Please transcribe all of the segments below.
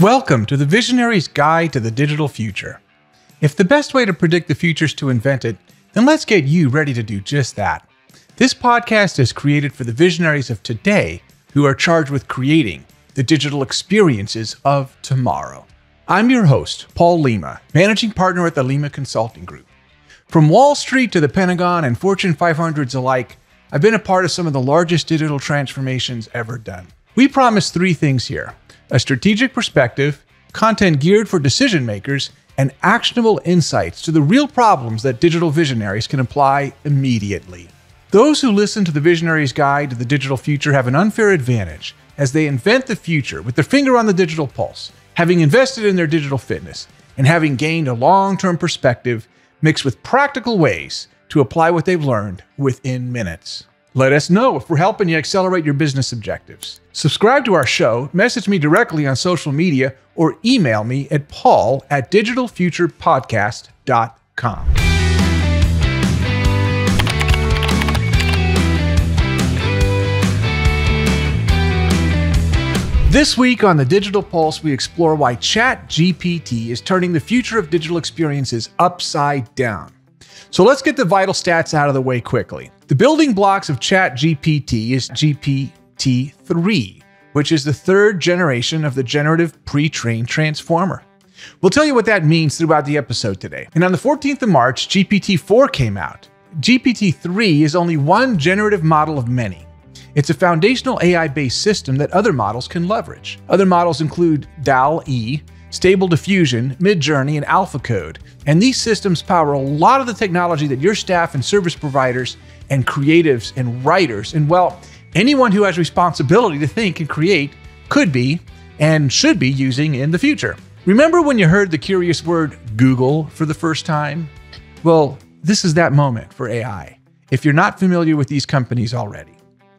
Welcome to the Visionary's Guide to the Digital Future. If the best way to predict the future is to invent it, then let's get you ready to do just that. This podcast is created for the visionaries of today who are charged with creating the digital experiences of tomorrow. I'm your host, Paul Lima, managing partner at the Lima Consulting Group. From Wall Street to the Pentagon and Fortune 500s alike, I've been a part of some of the largest digital transformations ever done. We promise three things here a strategic perspective, content geared for decision makers, and actionable insights to the real problems that digital visionaries can apply immediately. Those who listen to the Visionary's Guide to the Digital Future have an unfair advantage as they invent the future with their finger on the digital pulse, having invested in their digital fitness and having gained a long term perspective mixed with practical ways to apply what they've learned within minutes. Let us know if we're helping you accelerate your business objectives. Subscribe to our show, message me directly on social media, or email me at paul at digitalfuturepodcast.com. This week on the Digital Pulse, we explore why ChatGPT is turning the future of digital experiences upside down. So let's get the vital stats out of the way quickly. The building blocks of ChatGPT is GPT-3, which is the third generation of the generative pre-trained transformer. We'll tell you what that means throughout the episode today. And on the 14th of March, GPT-4 came out. GPT-3 is only one generative model of many. It's a foundational AI-based system that other models can leverage. Other models include DALL-E, Stable Diffusion, Midjourney, and AlphaCode. And these systems power a lot of the technology that your staff and service providers and creatives and writers, and well, anyone who has responsibility to think and create could be and should be using in the future. Remember when you heard the curious word Google for the first time? Well, this is that moment for AI, if you're not familiar with these companies already.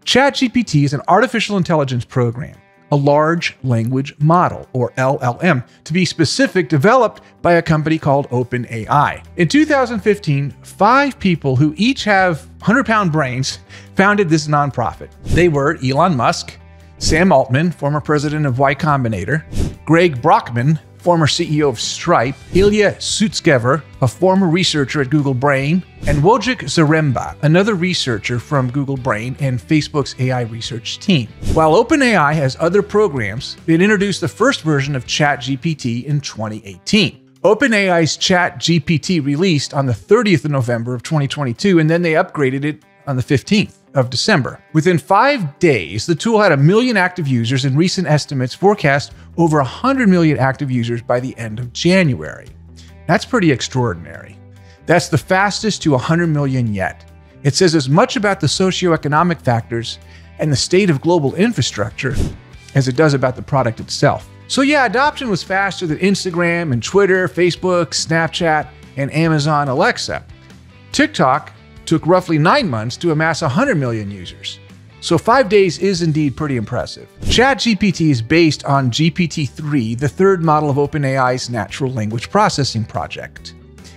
ChatGPT is an artificial intelligence program a large language model, or LLM, to be specific, developed by a company called OpenAI. In 2015, five people who each have 100 pound brains founded this nonprofit. They were Elon Musk, Sam Altman, former president of Y Combinator, Greg Brockman, former CEO of Stripe, Ilya Sutskever, a former researcher at Google Brain, and Wojciech Zaremba, another researcher from Google Brain and Facebook's AI research team. While OpenAI has other programs, it introduced the first version of ChatGPT in 2018. OpenAI's ChatGPT released on the 30th of November of 2022, and then they upgraded it on the 15th of December. Within five days, the tool had a million active users, and recent estimates forecast over 100 million active users by the end of January. That's pretty extraordinary. That's the fastest to 100 million yet. It says as much about the socioeconomic factors and the state of global infrastructure as it does about the product itself. So, yeah, adoption was faster than Instagram and Twitter, Facebook, Snapchat, and Amazon Alexa. TikTok took roughly nine months to amass 100 million users. So five days is indeed pretty impressive. ChatGPT is based on GPT-3, the third model of OpenAI's natural language processing project.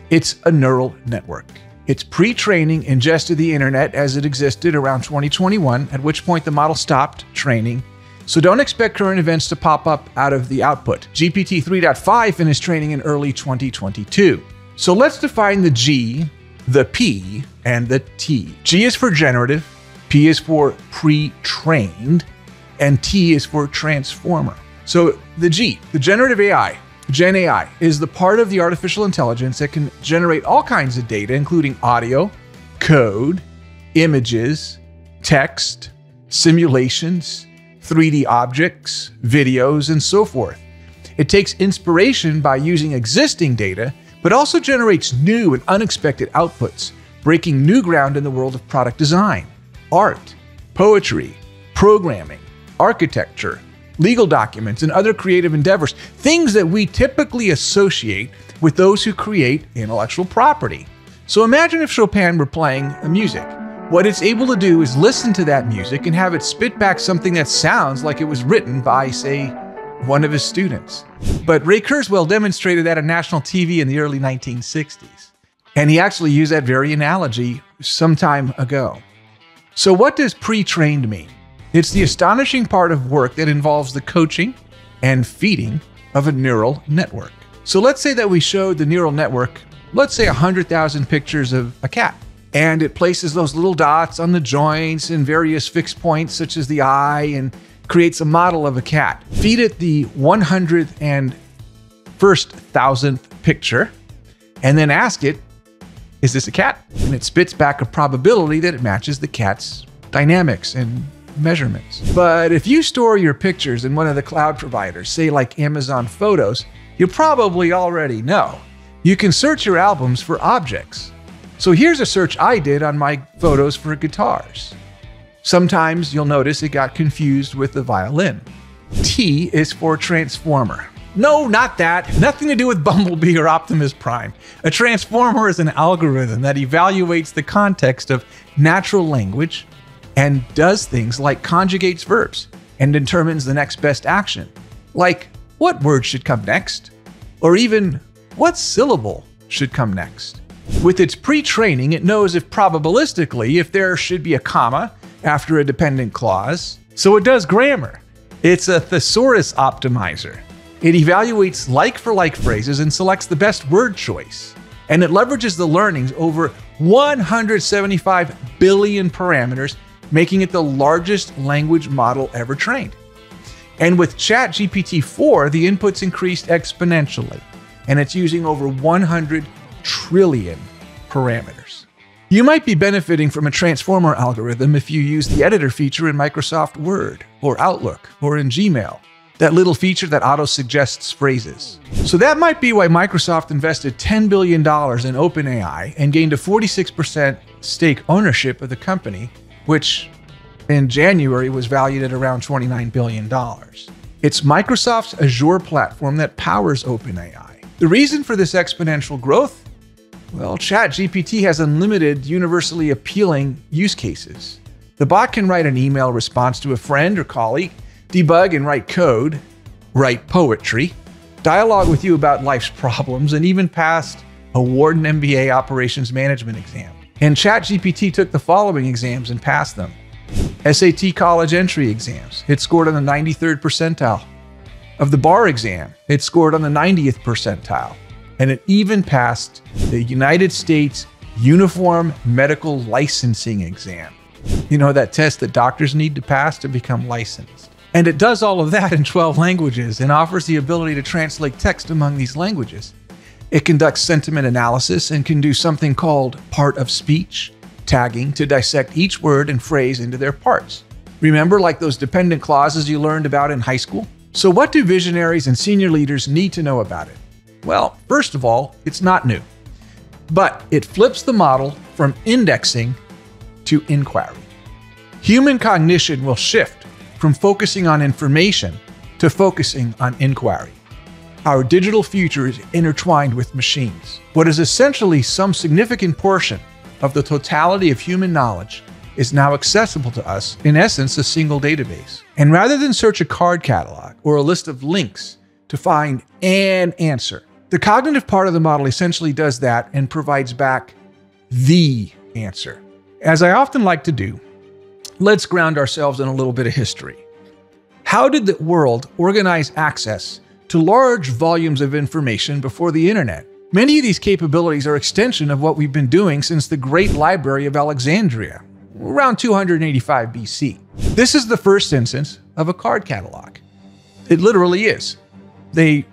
It's a neural network. Its pre-training ingested the internet as it existed around 2021, at which point the model stopped training. So don't expect current events to pop up out of the output. GPT 3.5 finished training in early 2022. So let's define the G the P, and the T. G is for generative, P is for pre trained, and T is for transformer. So the G, the generative AI, Gen AI, is the part of the artificial intelligence that can generate all kinds of data, including audio, code, images, text, simulations, 3D objects, videos, and so forth. It takes inspiration by using existing data but also generates new and unexpected outputs, breaking new ground in the world of product design, art, poetry, programming, architecture, legal documents, and other creative endeavors, things that we typically associate with those who create intellectual property. So imagine if Chopin were playing music. What it's able to do is listen to that music and have it spit back something that sounds like it was written by, say, one of his students. But Ray Kurzweil demonstrated that on national TV in the early 1960s. And he actually used that very analogy some time ago. So, what does pre trained mean? It's the astonishing part of work that involves the coaching and feeding of a neural network. So let's say that we showed the neural network, let's say 100,000 pictures of a cat. And it places those little dots on the joints and various fixed points, such as the eye, and creates a model of a cat. Feed it the 100th and first thousandth picture, and then ask it, is this a cat? And it spits back a probability that it matches the cat's dynamics and measurements. But if you store your pictures in one of the cloud providers, say like Amazon Photos, you probably already know. You can search your albums for objects. So here's a search I did on my photos for guitars. Sometimes you'll notice it got confused with the violin. T is for transformer. No, not that. Nothing to do with Bumblebee or Optimus Prime. A transformer is an algorithm that evaluates the context of natural language and does things like conjugates verbs and determines the next best action, like what word should come next, or even what syllable should come next. With its pre-training, it knows if probabilistically if there should be a comma after a dependent clause, so it does grammar. It's a thesaurus optimizer. It evaluates like for like phrases and selects the best word choice. And it leverages the learnings over 175 billion parameters making it the largest language model ever trained. And with ChatGPT 4, the inputs increased exponentially, and it's using over 100 trillion parameters. You might be benefiting from a transformer algorithm if you use the editor feature in Microsoft Word, or Outlook, or in Gmail, that little feature that auto suggests phrases. So that might be why Microsoft invested $10 billion in OpenAI and gained a 46% stake ownership of the company which in January was valued at around $29 billion. It's Microsoft's Azure platform that powers OpenAI. The reason for this exponential growth? Well, ChatGPT has unlimited, universally appealing use cases. The bot can write an email response to a friend or colleague, debug and write code, write poetry, dialogue with you about life's problems, and even passed a Wharton MBA operations management exam. And ChatGPT took the following exams and passed them. SAT college entry exams, it scored on the 93rd percentile. Of the bar exam, it scored on the 90th percentile. And it even passed the United States Uniform Medical Licensing Exam. You know, that test that doctors need to pass to become licensed. And it does all of that in 12 languages and offers the ability to translate text among these languages. It conducts sentiment analysis and can do something called part of speech tagging to dissect each word and phrase into their parts. Remember, like those dependent clauses you learned about in high school? So, what do visionaries and senior leaders need to know about it? Well, first of all, it's not new, but it flips the model from indexing to inquiry. Human cognition will shift from focusing on information to focusing on inquiry. Our digital future is intertwined with machines. What is essentially some significant portion of the totality of human knowledge is now accessible to us, in essence, a single database. And rather than search a card catalog or a list of links to find an answer, the cognitive part of the model essentially does that and provides back the answer. As I often like to do, let's ground ourselves in a little bit of history. How did the world organize access to large volumes of information before the internet. Many of these capabilities are extension of what we've been doing since the Great Library of Alexandria, around 285 BC. This is the first instance of a card catalog. It literally is. They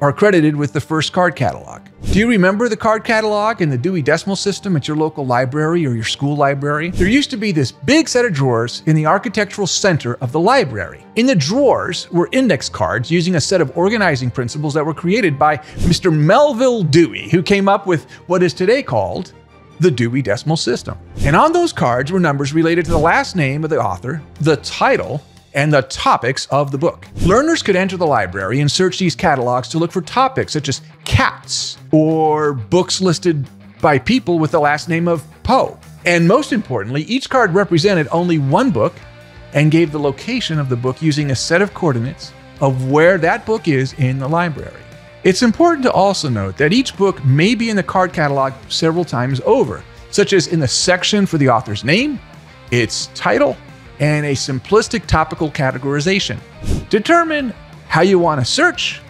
are credited with the first card catalog. Do you remember the card catalog and the Dewey Decimal System at your local library or your school library? There used to be this big set of drawers in the architectural center of the library. In the drawers were index cards using a set of organizing principles that were created by Mr. Melville Dewey, who came up with what is today called the Dewey Decimal System. And on those cards were numbers related to the last name of the author, the title, and the topics of the book. Learners could enter the library and search these catalogs to look for topics such as cats or books listed by people with the last name of Poe. And most importantly, each card represented only one book and gave the location of the book using a set of coordinates of where that book is in the library. It's important to also note that each book may be in the card catalog several times over, such as in the section for the author's name, its title, and a simplistic topical categorization. Determine how you want to search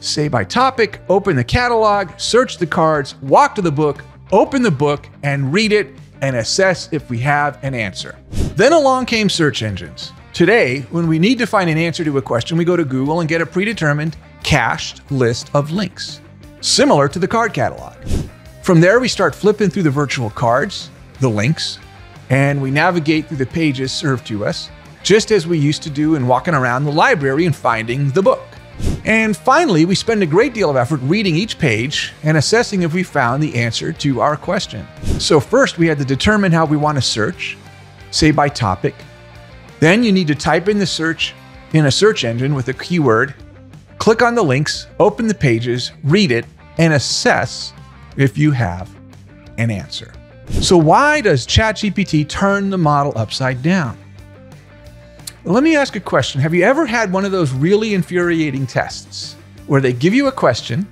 say by topic, open the catalog, search the cards, walk to the book, open the book, and read it and assess if we have an answer. Then along came search engines. Today, when we need to find an answer to a question, we go to Google and get a predetermined cached list of links, similar to the card catalog. From there, we start flipping through the virtual cards, the links, and we navigate through the pages served to us, just as we used to do in walking around the library and finding the book. And finally, we spend a great deal of effort reading each page and assessing if we found the answer to our question. So, first, we had to determine how we want to search, say by topic. Then, you need to type in the search in a search engine with a keyword, click on the links, open the pages, read it, and assess if you have an answer. So, why does ChatGPT turn the model upside down? Let me ask a question. Have you ever had one of those really infuriating tests where they give you a question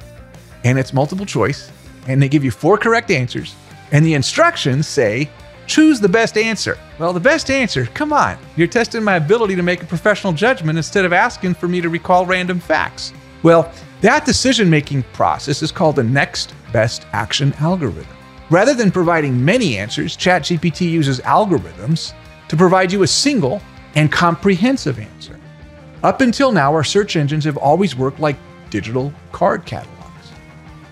and it's multiple choice and they give you four correct answers and the instructions say, choose the best answer? Well, the best answer, come on, you're testing my ability to make a professional judgment instead of asking for me to recall random facts. Well, that decision making process is called the next best action algorithm. Rather than providing many answers, ChatGPT uses algorithms to provide you a single and comprehensive answer. Up until now, our search engines have always worked like digital card catalogs.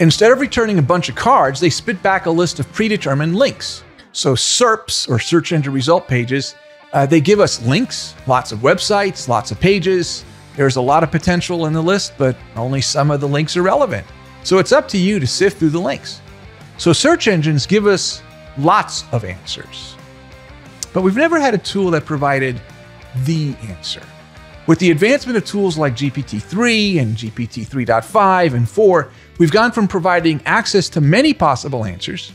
Instead of returning a bunch of cards, they spit back a list of predetermined links. So, SERPs, or search engine result pages, uh, they give us links, lots of websites, lots of pages. There's a lot of potential in the list, but only some of the links are relevant. So, it's up to you to sift through the links. So, search engines give us lots of answers. But we've never had a tool that provided the answer. With the advancement of tools like GPT-3 and GPT 3.5 and 4, we've gone from providing access to many possible answers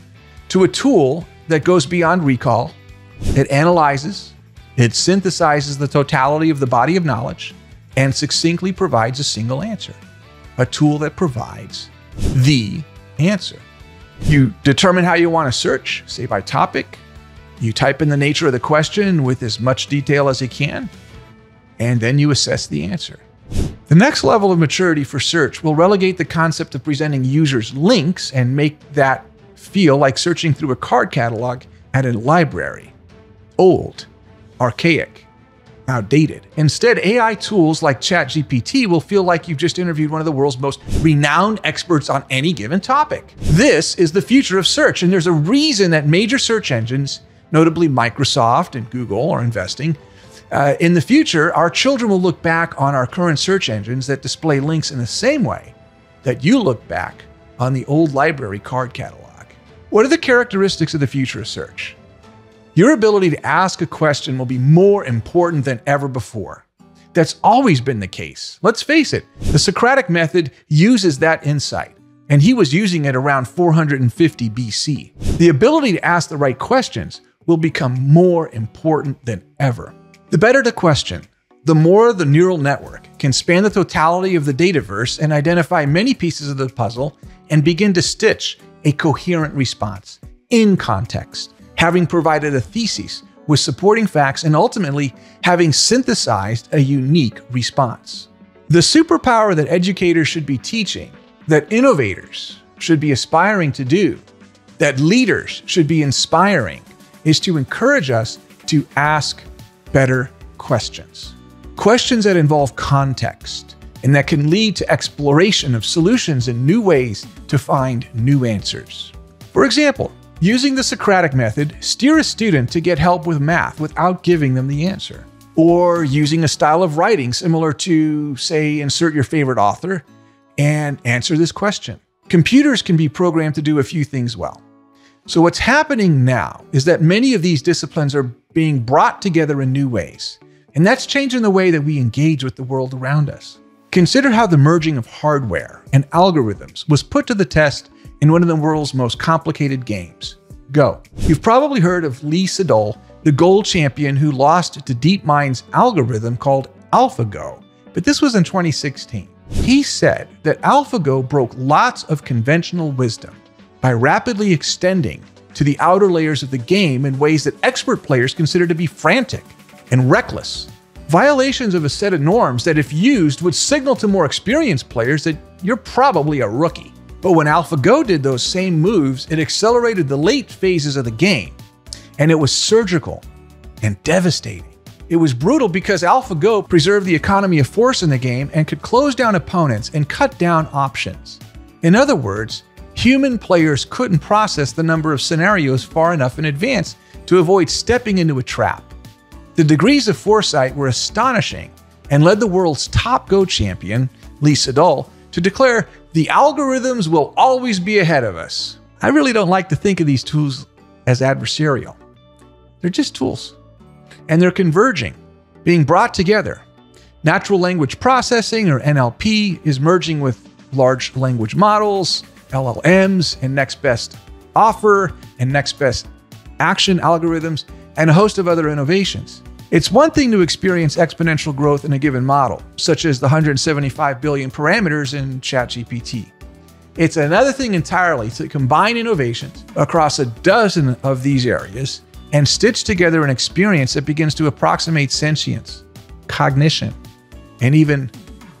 to a tool that goes beyond recall. It analyzes, it synthesizes the totality of the body of knowledge, and succinctly provides a single answer. A tool that provides the answer. You determine how you want to search, say by topic, you type in the nature of the question with as much detail as you can, and then you assess the answer. The next level of maturity for search will relegate the concept of presenting users links and make that feel like searching through a card catalog at a library. Old, archaic, outdated. Instead, AI tools like ChatGPT will feel like you've just interviewed one of the world's most renowned experts on any given topic. This is the future of search, and there's a reason that major search engines notably Microsoft and Google, are investing. Uh, in the future, our children will look back on our current search engines that display links in the same way that you look back on the old library card catalog. What are the characteristics of the future of search? Your ability to ask a question will be more important than ever before. That's always been the case. Let's face it, the Socratic method uses that insight and he was using it around 450 BC. The ability to ask the right questions will become more important than ever. The better the question, the more the neural network can span the totality of the dataverse and identify many pieces of the puzzle and begin to stitch a coherent response in context, having provided a thesis with supporting facts and ultimately having synthesized a unique response. The superpower that educators should be teaching, that innovators should be aspiring to do, that leaders should be inspiring, is to encourage us to ask better questions. Questions that involve context and that can lead to exploration of solutions and new ways to find new answers. For example, using the Socratic method, steer a student to get help with math without giving them the answer. Or using a style of writing similar to, say, insert your favorite author and answer this question. Computers can be programmed to do a few things well. So, what's happening now is that many of these disciplines are being brought together in new ways, and that's changing the way that we engage with the world around us. Consider how the merging of hardware and algorithms was put to the test in one of the world's most complicated games, Go. You've probably heard of Lee Sedol, the gold champion who lost to DeepMind's algorithm called AlphaGo, but this was in 2016. He said that AlphaGo broke lots of conventional wisdom by rapidly extending to the outer layers of the game in ways that expert players consider to be frantic and reckless. Violations of a set of norms that, if used, would signal to more experienced players that you're probably a rookie. But when AlphaGo did those same moves, it accelerated the late phases of the game. And it was surgical and devastating. It was brutal because AlphaGo preserved the economy of force in the game and could close down opponents and cut down options. In other words, human players couldn't process the number of scenarios far enough in advance to avoid stepping into a trap. The degrees of foresight were astonishing and led the world's top Go champion, Lee Sedol, to declare the algorithms will always be ahead of us. I really don't like to think of these tools as adversarial. They're just tools and they're converging, being brought together. Natural language processing, or NLP, is merging with large language models, LLMs, and next best offer and next best action algorithms, and a host of other innovations. It's one thing to experience exponential growth in a given model, such as the 175 billion parameters in ChatGPT. It's another thing entirely to combine innovations across a dozen of these areas and stitch together an experience that begins to approximate sentience, cognition, and even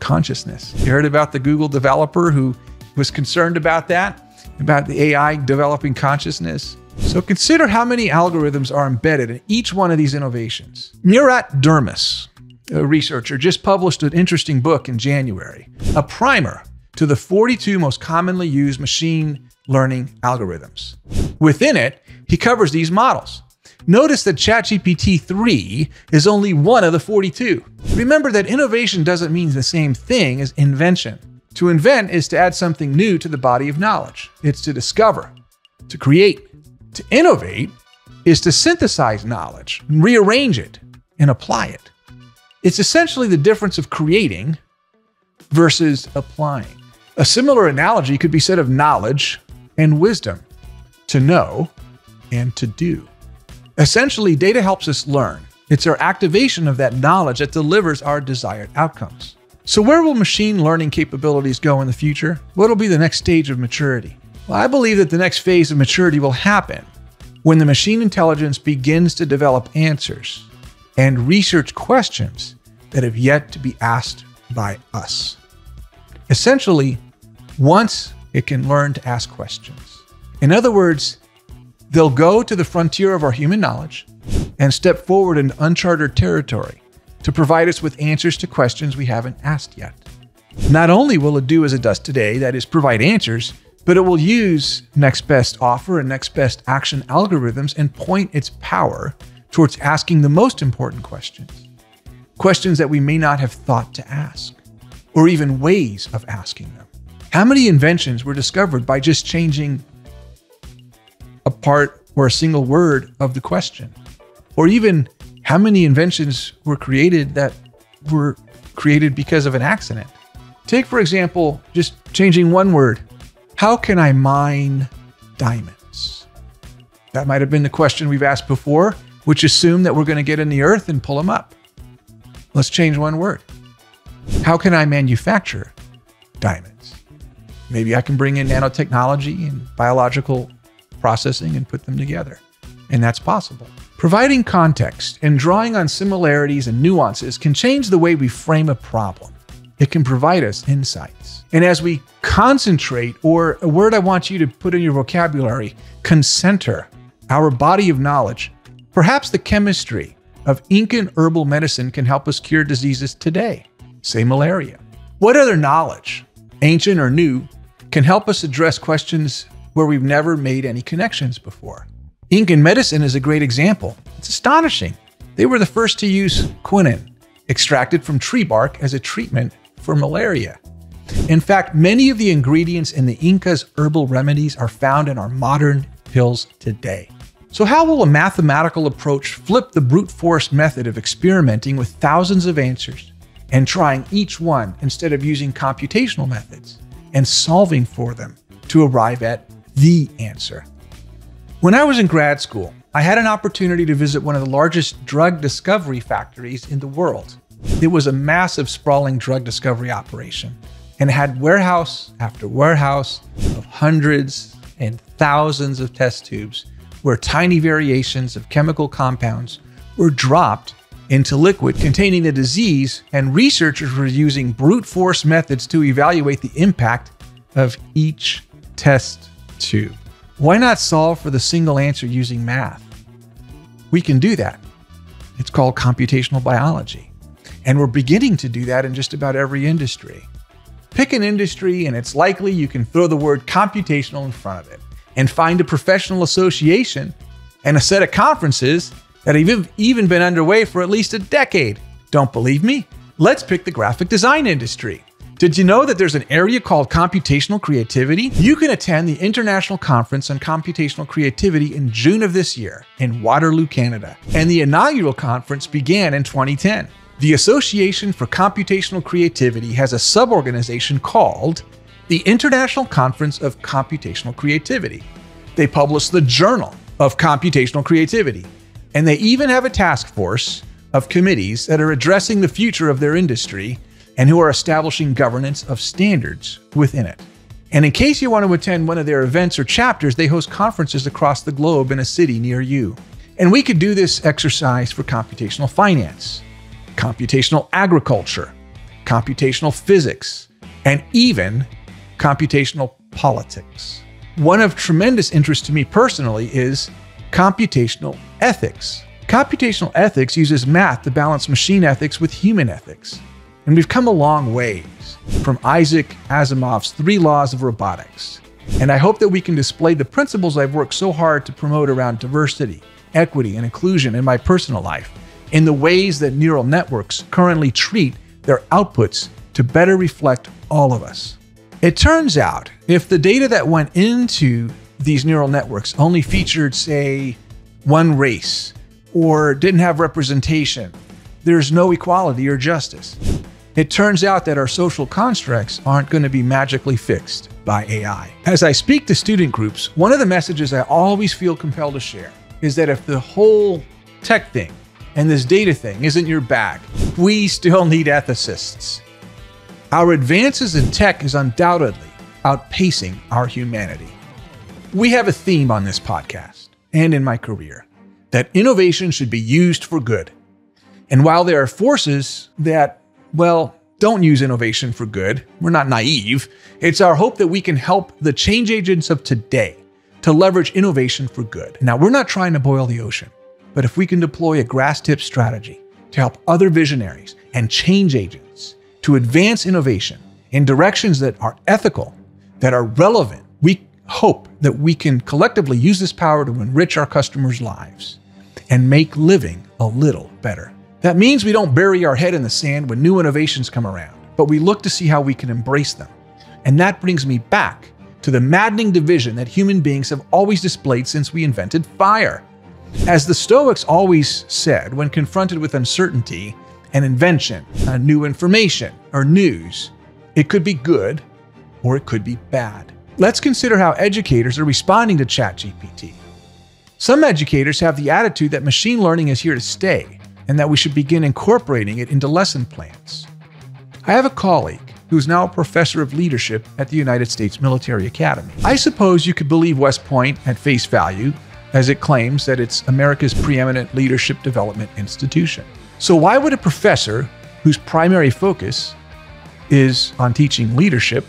consciousness. You heard about the Google developer who was concerned about that, about the AI developing consciousness. So consider how many algorithms are embedded in each one of these innovations. Murat Durmus, a researcher, just published an interesting book in January, a primer to the 42 most commonly used machine learning algorithms. Within it, he covers these models Notice that ChatGPT 3 is only one of the 42. Remember that innovation doesn't mean the same thing as invention. To invent is to add something new to the body of knowledge. It's to discover, to create. To innovate is to synthesize knowledge, rearrange it, and apply it. It's essentially the difference of creating versus applying. A similar analogy could be said of knowledge and wisdom to know and to do. Essentially, data helps us learn. It's our activation of that knowledge that delivers our desired outcomes. So, where will machine learning capabilities go in the future? What will be the next stage of maturity? Well, I believe that the next phase of maturity will happen when the machine intelligence begins to develop answers and research questions that have yet to be asked by us. Essentially, once it can learn to ask questions. In other words, They'll go to the frontier of our human knowledge and step forward into uncharted territory to provide us with answers to questions we haven't asked yet. Not only will it do as it does today, that is, provide answers, but it will use next best offer and next best action algorithms and point its power towards asking the most important questions. Questions that we may not have thought to ask, or even ways of asking them. How many inventions were discovered by just changing a part or a single word of the question. Or even how many inventions were created that were created because of an accident. Take, for example, just changing one word. How can I mine diamonds? That might have been the question we've asked before, which assumed that we're going to get in the earth and pull them up. Let's change one word. How can I manufacture diamonds? Maybe I can bring in nanotechnology and biological processing, and put them together. And that's possible. Providing context and drawing on similarities and nuances can change the way we frame a problem. It can provide us insights. And as we concentrate, or a word I want you to put in your vocabulary, concenter our body of knowledge, perhaps the chemistry of Incan herbal medicine can help us cure diseases today, say malaria. What other knowledge, ancient or new, can help us address questions where we've never made any connections before. Incan medicine is a great example. It's astonishing. They were the first to use quinine, extracted from tree bark, as a treatment for malaria. In fact, many of the ingredients in the Inca's herbal remedies are found in our modern pills today. So, how will a mathematical approach flip the brute force method of experimenting with thousands of answers and trying each one instead of using computational methods and solving for them to arrive at the answer. When I was in grad school, I had an opportunity to visit one of the largest drug discovery factories in the world. It was a massive, sprawling drug discovery operation and had warehouse after warehouse of hundreds and thousands of test tubes where tiny variations of chemical compounds were dropped into liquid containing the disease, and researchers were using brute force methods to evaluate the impact of each test tube. Why not solve for the single answer using math? We can do that. It's called computational biology. And we're beginning to do that in just about every industry. Pick an industry, and it's likely you can throw the word computational in front of it and find a professional association and a set of conferences that have even been underway for at least a decade. Don't believe me? Let's pick the graphic design industry. Did you know that there's an area called computational creativity? You can attend the International Conference on Computational Creativity in June of this year in Waterloo, Canada. And the inaugural conference began in 2010. The Association for Computational Creativity has a suborganization called the International Conference of Computational Creativity. They publish the Journal of Computational Creativity, and they even have a task force of committees that are addressing the future of their industry and who are establishing governance of standards within it. And in case you want to attend one of their events or chapters, they host conferences across the globe in a city near you. And we could do this exercise for computational finance, computational agriculture, computational physics, and even computational politics. One of tremendous interest to me personally is computational ethics. Computational ethics uses math to balance machine ethics with human ethics. And we've come a long ways from Isaac Asimov's three laws of robotics. And I hope that we can display the principles I've worked so hard to promote around diversity, equity, and inclusion in my personal life in the ways that neural networks currently treat their outputs to better reflect all of us. It turns out if the data that went into these neural networks only featured, say, one race or didn't have representation, there's no equality or justice. It turns out that our social constructs aren't going to be magically fixed by AI. As I speak to student groups, one of the messages I always feel compelled to share is that if the whole tech thing and this data thing isn't your bag, we still need ethicists. Our advances in tech is undoubtedly outpacing our humanity. We have a theme on this podcast and in my career that innovation should be used for good. And while there are forces that well, don't use innovation for good. We're not naive. It's our hope that we can help the change agents of today to leverage innovation for good. Now, we're not trying to boil the ocean, but if we can deploy a grass tip strategy to help other visionaries and change agents to advance innovation in directions that are ethical, that are relevant, we hope that we can collectively use this power to enrich our customers' lives and make living a little better. That means we don't bury our head in the sand when new innovations come around, but we look to see how we can embrace them. And that brings me back to the maddening division that human beings have always displayed since we invented fire. As the Stoics always said when confronted with uncertainty, an invention, a new information, or news, it could be good or it could be bad. Let's consider how educators are responding to ChatGPT. Some educators have the attitude that machine learning is here to stay and that we should begin incorporating it into lesson plans. I have a colleague who's now a professor of leadership at the United States Military Academy. I suppose you could believe West Point at face value, as it claims that it's America's preeminent leadership development institution. So, why would a professor whose primary focus is on teaching leadership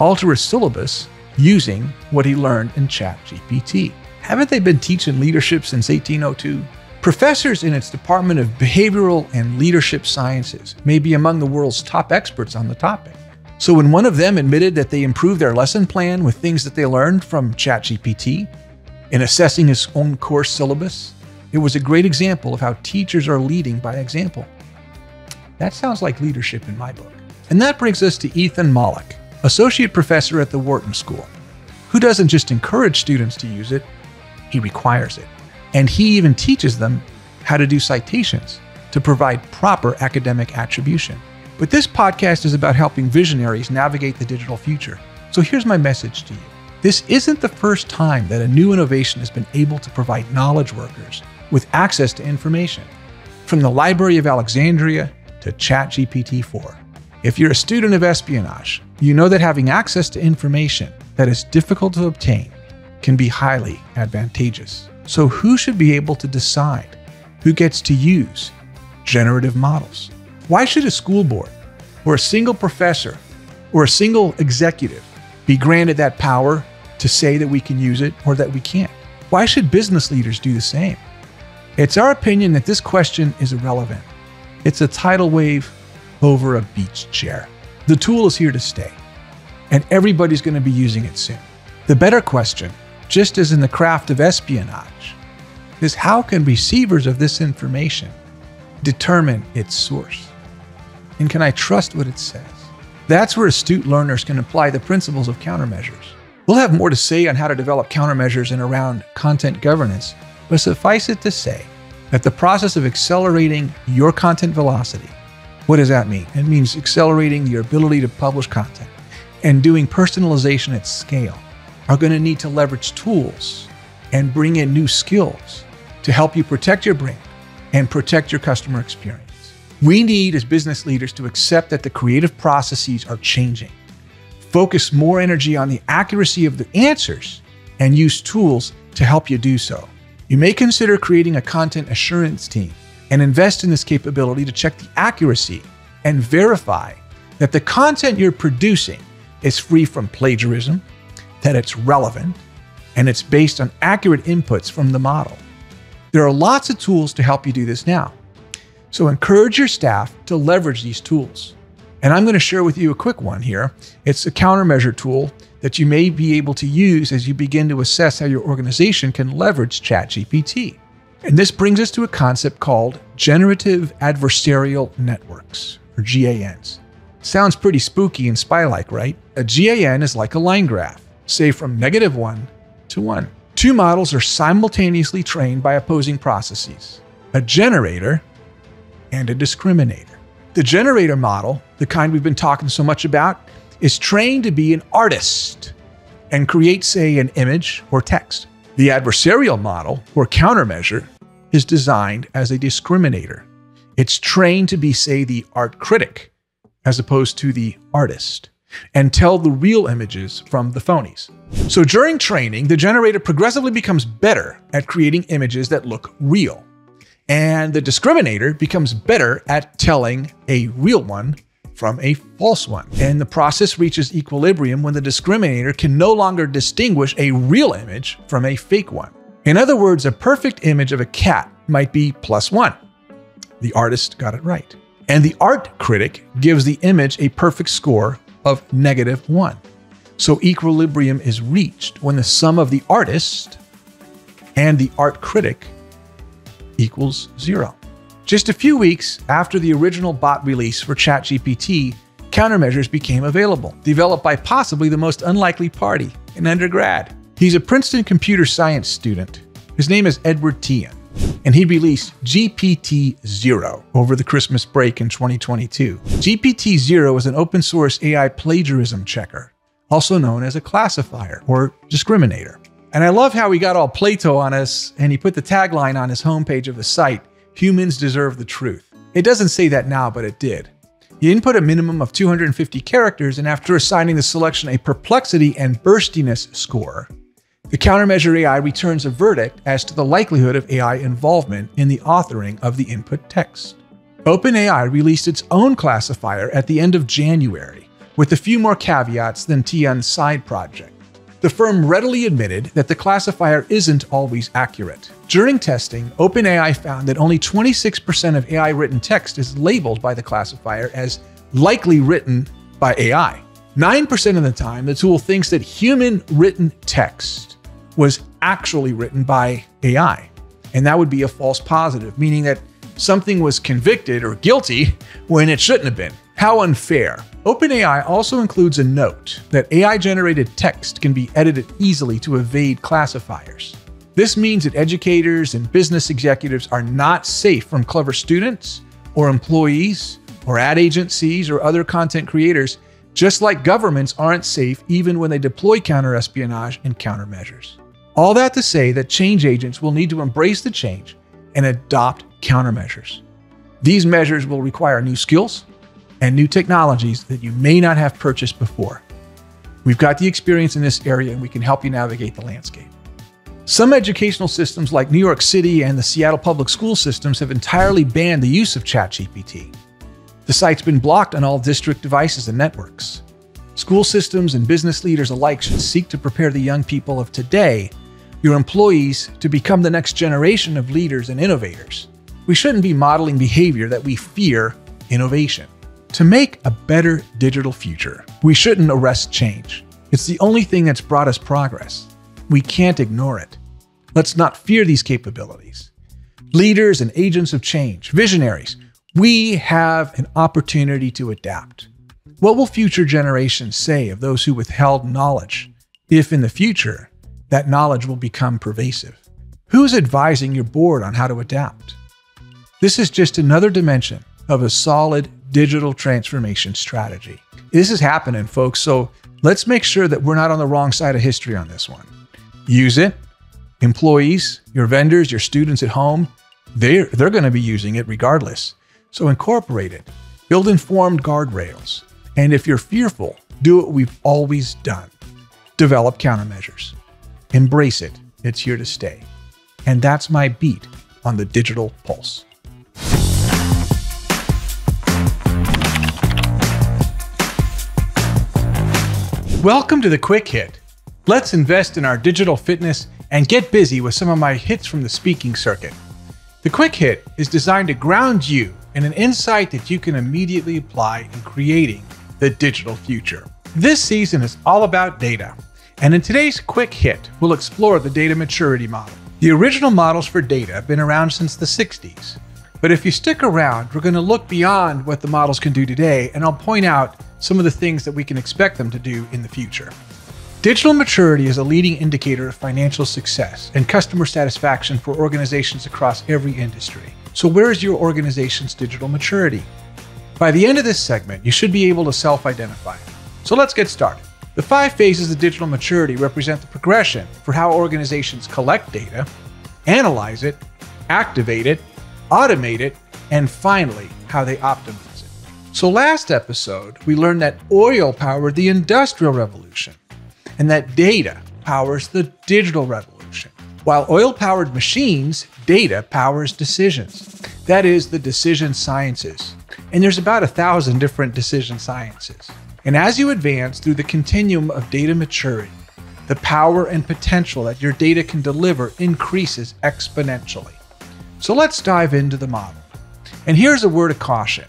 alter his syllabus using what he learned in ChatGPT? Haven't they been teaching leadership since 1802? Professors in its Department of Behavioral and Leadership Sciences may be among the world's top experts on the topic. So when one of them admitted that they improved their lesson plan with things that they learned from ChatGPT in assessing his own course syllabus, it was a great example of how teachers are leading by example. That sounds like leadership in my book. And that brings us to Ethan Mollick, associate professor at the Wharton School, who doesn't just encourage students to use it, he requires it. And he even teaches them how to do citations to provide proper academic attribution. But this podcast is about helping visionaries navigate the digital future. So here's my message to you. This isn't the first time that a new innovation has been able to provide knowledge workers with access to information, from the Library of Alexandria to ChatGPT 4. If you're a student of espionage, you know that having access to information that is difficult to obtain can be highly advantageous. So, who should be able to decide who gets to use generative models. Why should a school board or a single professor or a single executive be granted that power to say that we can use it or that we can't? Why should business leaders do the same? It's our opinion that this question is irrelevant. It's a tidal wave over a beach chair. The tool is here to stay, and everybody's going to be using it soon. The better question, just as in the craft of espionage, is how can receivers of this information determine its source? And can I trust what it says? That's where astute learners can apply the principles of countermeasures. We'll have more to say on how to develop countermeasures and around content governance, but suffice it to say that the process of accelerating your content velocity, what does that mean? It means accelerating your ability to publish content and doing personalization at scale are going to need to leverage tools and bring in new skills to help you protect your brand and protect your customer experience. We need, as business leaders, to accept that the creative processes are changing. Focus more energy on the accuracy of the answers and use tools to help you do so. You may consider creating a content assurance team and invest in this capability to check the accuracy and verify that the content you're producing is free from plagiarism, that it's relevant, and it's based on accurate inputs from the model. There are lots of tools to help you do this now. So encourage your staff to leverage these tools. And I'm going to share with you a quick one here. It's a countermeasure tool that you may be able to use as you begin to assess how your organization can leverage ChatGPT. And this brings us to a concept called generative adversarial networks, or GANs. Sounds pretty spooky and spy like, right? A GAN is like a line graph, say from negative 1 to 1. Two models are simultaneously trained by opposing processes a generator and a discriminator. The generator model, the kind we've been talking so much about, is trained to be an artist and create, say, an image or text. The adversarial model, or countermeasure, is designed as a discriminator. It's trained to be, say, the art critic, as opposed to the artist, and tell the real images from the phonies. So during training, the generator progressively becomes better at creating images that look real. And the discriminator becomes better at telling a real one from a false one. And the process reaches equilibrium when the discriminator can no longer distinguish a real image from a fake one. In other words, a perfect image of a cat might be plus one. The artist got it right. And the art critic gives the image a perfect score of negative one. So equilibrium is reached when the sum of the artist and the art critic equals zero. Just a few weeks after the original bot release for ChatGPT, countermeasures became available, developed by possibly the most unlikely party, an undergrad. He's a Princeton computer science student. His name is Edward Tian, and he released GPTZero over the Christmas break in 2022. GPTZero is an open source AI plagiarism checker, also known as a classifier or discriminator. And I love how he got all Plato on us and he put the tagline on his homepage of the site humans deserve the truth. It doesn't say that now, but it did. He input a minimum of 250 characters, and after assigning the selection a perplexity and burstiness score, the countermeasure AI returns a verdict as to the likelihood of AI involvement in the authoring of the input text. OpenAI released its own classifier at the end of January, with a few more caveats than Tian's side project. The firm readily admitted that the classifier isn't always accurate. During testing, OpenAI found that only 26% of AI written text is labeled by the classifier as likely written by AI. 9% of the time, the tool thinks that human written text was actually written by AI. And that would be a false positive, meaning that something was convicted or guilty when it shouldn't have been. How unfair. OpenAI also includes a note that AI generated text can be edited easily to evade classifiers. This means that educators and business executives are not safe from clever students or employees or ad agencies or other content creators, just like governments aren't safe even when they deploy counterespionage and countermeasures. All that to say that change agents will need to embrace the change and adopt countermeasures. These measures will require new skills, and new technologies that you may not have purchased before. We've got the experience in this area and we can help you navigate the landscape. Some educational systems like New York City and the Seattle Public School systems have entirely banned the use of ChatGPT. The site's been blocked on all district devices and networks. School systems and business leaders alike should seek to prepare the young people of today, your employees, to become the next generation of leaders and innovators. We shouldn't be modeling behavior that we fear innovation. To make a better digital future, we shouldn't arrest change. It's the only thing that's brought us progress. We can't ignore it. Let's not fear these capabilities. Leaders and agents of change, visionaries, we have an opportunity to adapt. What will future generations say of those who withheld knowledge if in the future that knowledge will become pervasive? Who's advising your board on how to adapt? This is just another dimension of a solid digital transformation strategy. This is happening, folks, so let's make sure that we're not on the wrong side of history on this one. Use it. Employees, your vendors, your students at home, they're, they're going to be using it regardless. So incorporate it. Build informed guardrails. And if you're fearful, do what we've always done develop countermeasures. Embrace it, it's here to stay. And that's my beat on the digital pulse. Welcome to the Quick Hit. Let's invest in our digital fitness and get busy with some of my hits from the speaking circuit. The Quick Hit is designed to ground you in an insight that you can immediately apply in creating the digital future. This season is all about data, and in today's Quick Hit, we'll explore the data maturity model. The original models for data have been around since the 60s, but if you stick around, we're going to look beyond what the models can do today, and I'll point out some of the things that we can expect them to do in the future. Digital maturity is a leading indicator of financial success and customer satisfaction for organizations across every industry. So, where is your organization's digital maturity? By the end of this segment, you should be able to self identify. So, let's get started. The five phases of digital maturity represent the progression for how organizations collect data, analyze it, activate it, automate it, and finally, how they optimize it. So, last episode, we learned that oil powered the Industrial Revolution and that data powers the digital revolution. While oil powered machines, data powers decisions. That is, the decision sciences. And there's about a thousand different decision sciences. And as you advance through the continuum of data maturity, the power and potential that your data can deliver increases exponentially. So let's dive into the model. And here's a word of caution.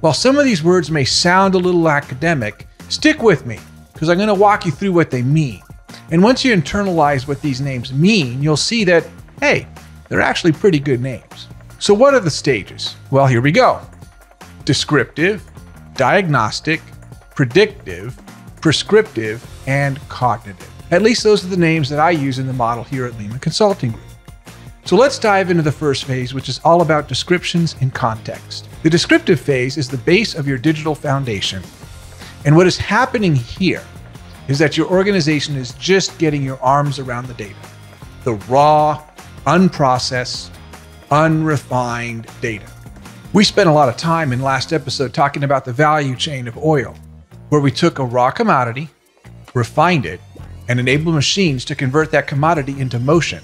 While some of these words may sound a little academic, stick with me because I'm going to walk you through what they mean. And once you internalize what these names mean, you'll see that, hey, they're actually pretty good names. So, what are the stages? Well, here we go descriptive, diagnostic, predictive, prescriptive, and cognitive. At least those are the names that I use in the model here at Lima Consulting Group. So let's dive into the first phase, which is all about descriptions and context. The descriptive phase is the base of your digital foundation. And what is happening here is that your organization is just getting your arms around the data the raw, unprocessed, unrefined data. We spent a lot of time in last episode talking about the value chain of oil, where we took a raw commodity, refined it, and enabled machines to convert that commodity into motion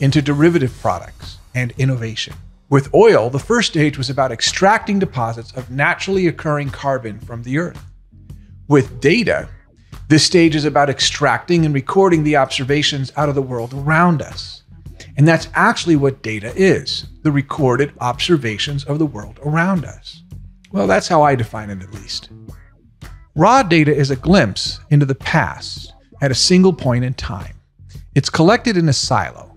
into derivative products and innovation. With oil, the first stage was about extracting deposits of naturally occurring carbon from the earth. With data, this stage is about extracting and recording the observations out of the world around us. And that's actually what data is the recorded observations of the world around us. Well, that's how I define it at least. Raw data is a glimpse into the past at a single point in time. It's collected in a silo,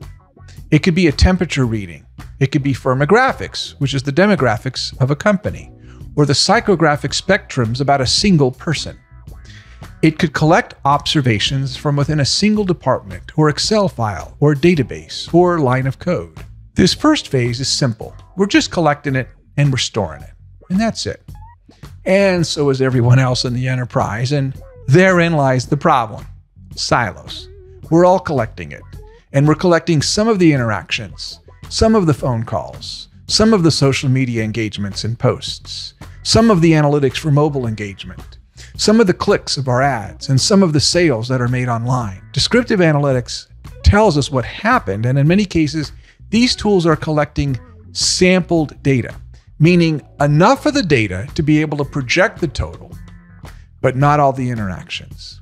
it could be a temperature reading. It could be firmographics, which is the demographics of a company, or the psychographic spectrums about a single person. It could collect observations from within a single department, or Excel file, or database, or line of code. This first phase is simple. We're just collecting it and we're storing it. And that's it. And so is everyone else in the enterprise. And therein lies the problem silos. We're all collecting it and we're collecting some of the interactions, some of the phone calls, some of the social media engagements and posts, some of the analytics for mobile engagement, some of the clicks of our ads, and some of the sales that are made online. Descriptive analytics tells us what happened. And in many cases, these tools are collecting sampled data, meaning enough of the data to be able to project the total, but not all the interactions.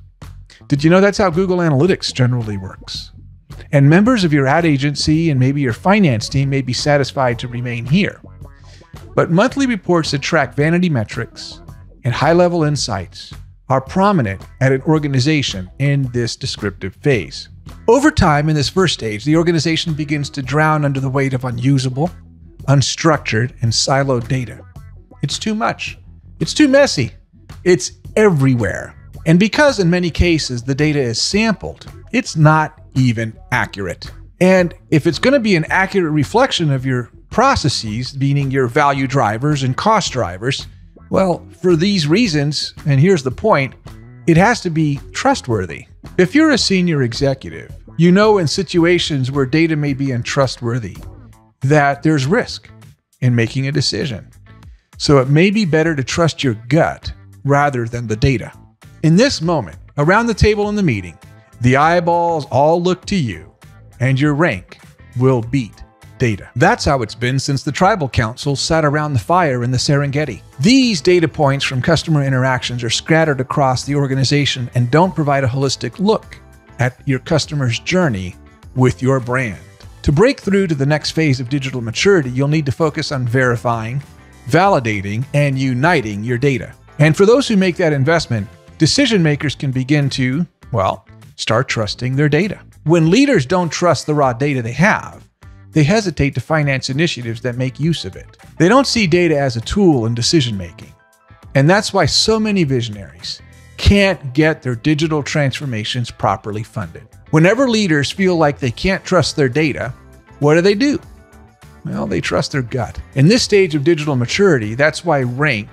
Did you know that's how Google Analytics generally works? And members of your ad agency and maybe your finance team may be satisfied to remain here. But monthly reports that track vanity metrics and high level insights are prominent at an organization in this descriptive phase. Over time, in this first stage, the organization begins to drown under the weight of unusable, unstructured, and siloed data. It's too much. It's too messy. It's everywhere. And because in many cases the data is sampled, it's not even accurate. And if it's going to be an accurate reflection of your processes, meaning your value drivers and cost drivers, well, for these reasons, and here's the point, it has to be trustworthy. If you're a senior executive, you know in situations where data may be untrustworthy that there's risk in making a decision. So it may be better to trust your gut rather than the data. In this moment, around the table in the meeting, the eyeballs all look to you, and your rank will beat data. That's how it's been since the tribal council sat around the fire in the Serengeti. These data points from customer interactions are scattered across the organization and don't provide a holistic look at your customer's journey with your brand. To break through to the next phase of digital maturity, you'll need to focus on verifying, validating, and uniting your data. And for those who make that investment, decision makers can begin to, well, start trusting their data. When leaders don't trust the raw data they have, they hesitate to finance initiatives that make use of it. They don't see data as a tool in decision making. And that's why so many visionaries can't get their digital transformations properly funded. Whenever leaders feel like they can't trust their data, what do they do? Well, they trust their gut. In this stage of digital maturity, that's why rank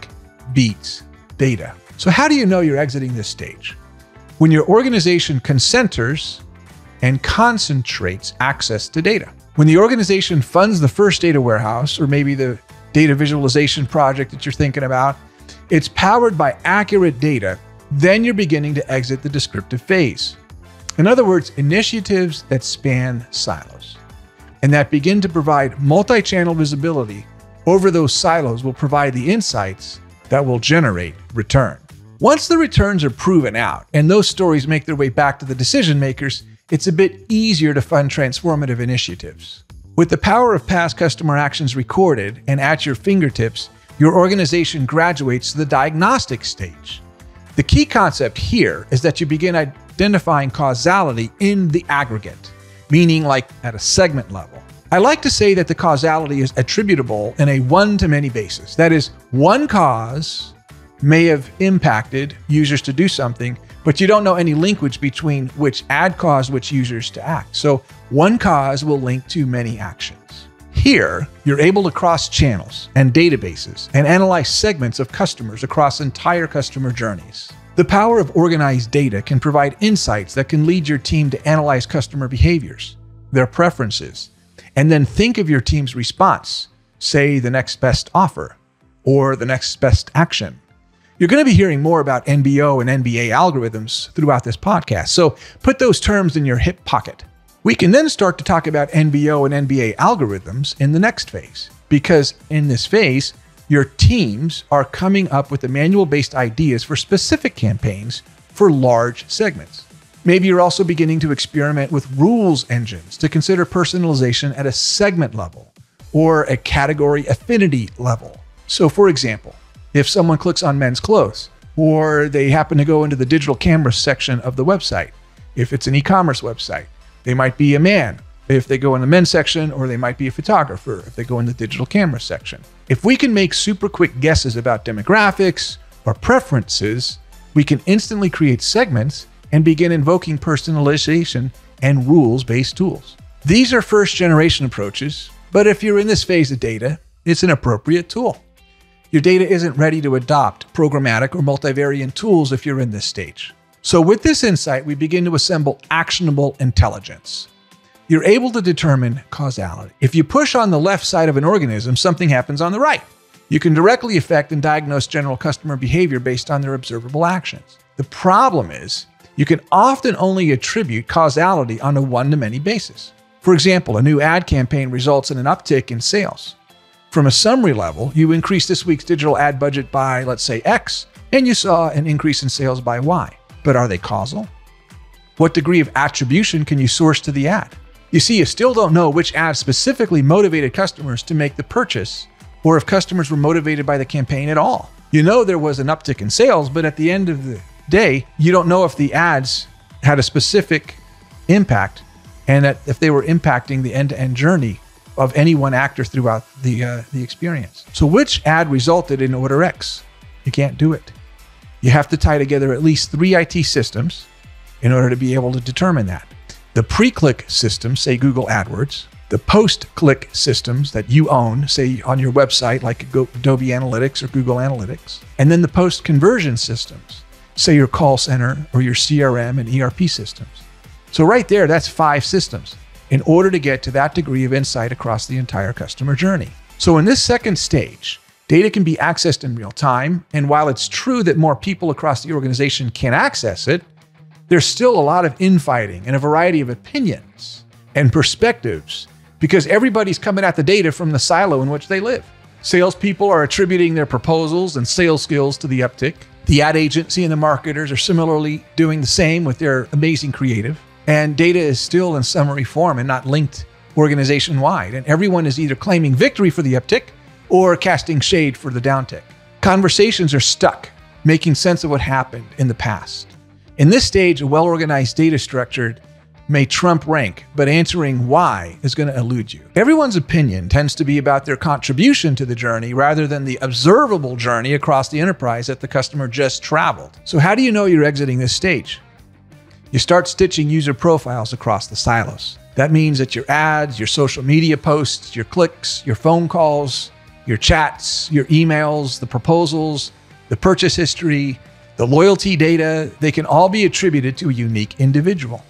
beats data. So, how do you know you're exiting this stage? When your organization concenters and concentrates access to data. When the organization funds the first data warehouse, or maybe the data visualization project that you're thinking about, it's powered by accurate data, then you're beginning to exit the descriptive phase. In other words, initiatives that span silos and that begin to provide multi channel visibility over those silos will provide the insights that will generate return. Once the returns are proven out and those stories make their way back to the decision makers, it's a bit easier to fund transformative initiatives. With the power of past customer actions recorded and at your fingertips, your organization graduates to the diagnostic stage. The key concept here is that you begin identifying causality in the aggregate, meaning like at a segment level. I like to say that the causality is attributable in a one to many basis. That is, one cause may have impacted users to do something, but you don't know any linkage between which ad caused which users to act. So one cause will link to many actions. Here, you're able to cross channels and databases and analyze segments of customers across entire customer journeys. The power of organized data can provide insights that can lead your team to analyze customer behaviors, their preferences, and then think of your team's response, say the next best offer or the next best action. You're going to be hearing more about NBO and NBA algorithms throughout this podcast, so put those terms in your hip pocket. We can then start to talk about NBO and NBA algorithms in the next phase, because in this phase, your teams are coming up with the manual based ideas for specific campaigns for large segments. Maybe you're also beginning to experiment with rules engines to consider personalization at a segment level or a category affinity level. So, for example, if someone clicks on men's clothes or they happen to go into the digital camera section of the website. If it's an e commerce website, they might be a man if they go in the men's section, or they might be a photographer if they go in the digital camera section. If we can make super quick guesses about demographics or preferences, we can instantly create segments and begin invoking personalization and rules based tools. These are first generation approaches, but if you're in this phase of data, it's an appropriate tool. Your data isn't ready to adopt programmatic or multivariate tools if you're in this stage. So, with this insight, we begin to assemble actionable intelligence. You're able to determine causality. If you push on the left side of an organism, something happens on the right. You can directly affect and diagnose general customer behavior based on their observable actions. The problem is, you can often only attribute causality on a one to many basis. For example, a new ad campaign results in an uptick in sales. From a summary level, you increase this week's digital ad budget by, let's say, X, and you saw an increase in sales by Y. But are they causal? What degree of attribution can you source to the ad? You see, you still don't know which ad specifically motivated customers to make the purchase, or if customers were motivated by the campaign at all. You know there was an uptick in sales, but at the end of the day, you don't know if the ads had a specific impact and that if they were impacting the end-to-end journey of any one actor throughout the uh, the experience. So which ad resulted in order X? You can't do it. You have to tie together at least three IT systems in order to be able to determine that. The pre-click system, say Google AdWords, the post-click systems that you own, say on your website like Adobe Analytics or Google Analytics, and then the post-conversion systems, say your call center or your CRM and ERP systems. So right there, that's five systems in order to get to that degree of insight across the entire customer journey. So in this second stage, data can be accessed in real time. And while it's true that more people across the organization can access it, there's still a lot of infighting and a variety of opinions and perspectives because everybody's coming at the data from the silo in which they live. Salespeople are attributing their proposals and sales skills to the uptick. The ad agency and the marketers are similarly doing the same with their amazing creative. And data is still in summary form and not linked organization wide. And everyone is either claiming victory for the uptick or casting shade for the downtick. Conversations are stuck, making sense of what happened in the past. In this stage, a well organized data structure may trump rank, but answering why is going to elude you. Everyone's opinion tends to be about their contribution to the journey rather than the observable journey across the enterprise that the customer just traveled. So, how do you know you're exiting this stage? You start stitching user profiles across the silos. That means that your ads, your social media posts, your clicks, your phone calls, your chats, your emails, the proposals, the purchase history, the loyalty data, they can all be attributed to a unique individual.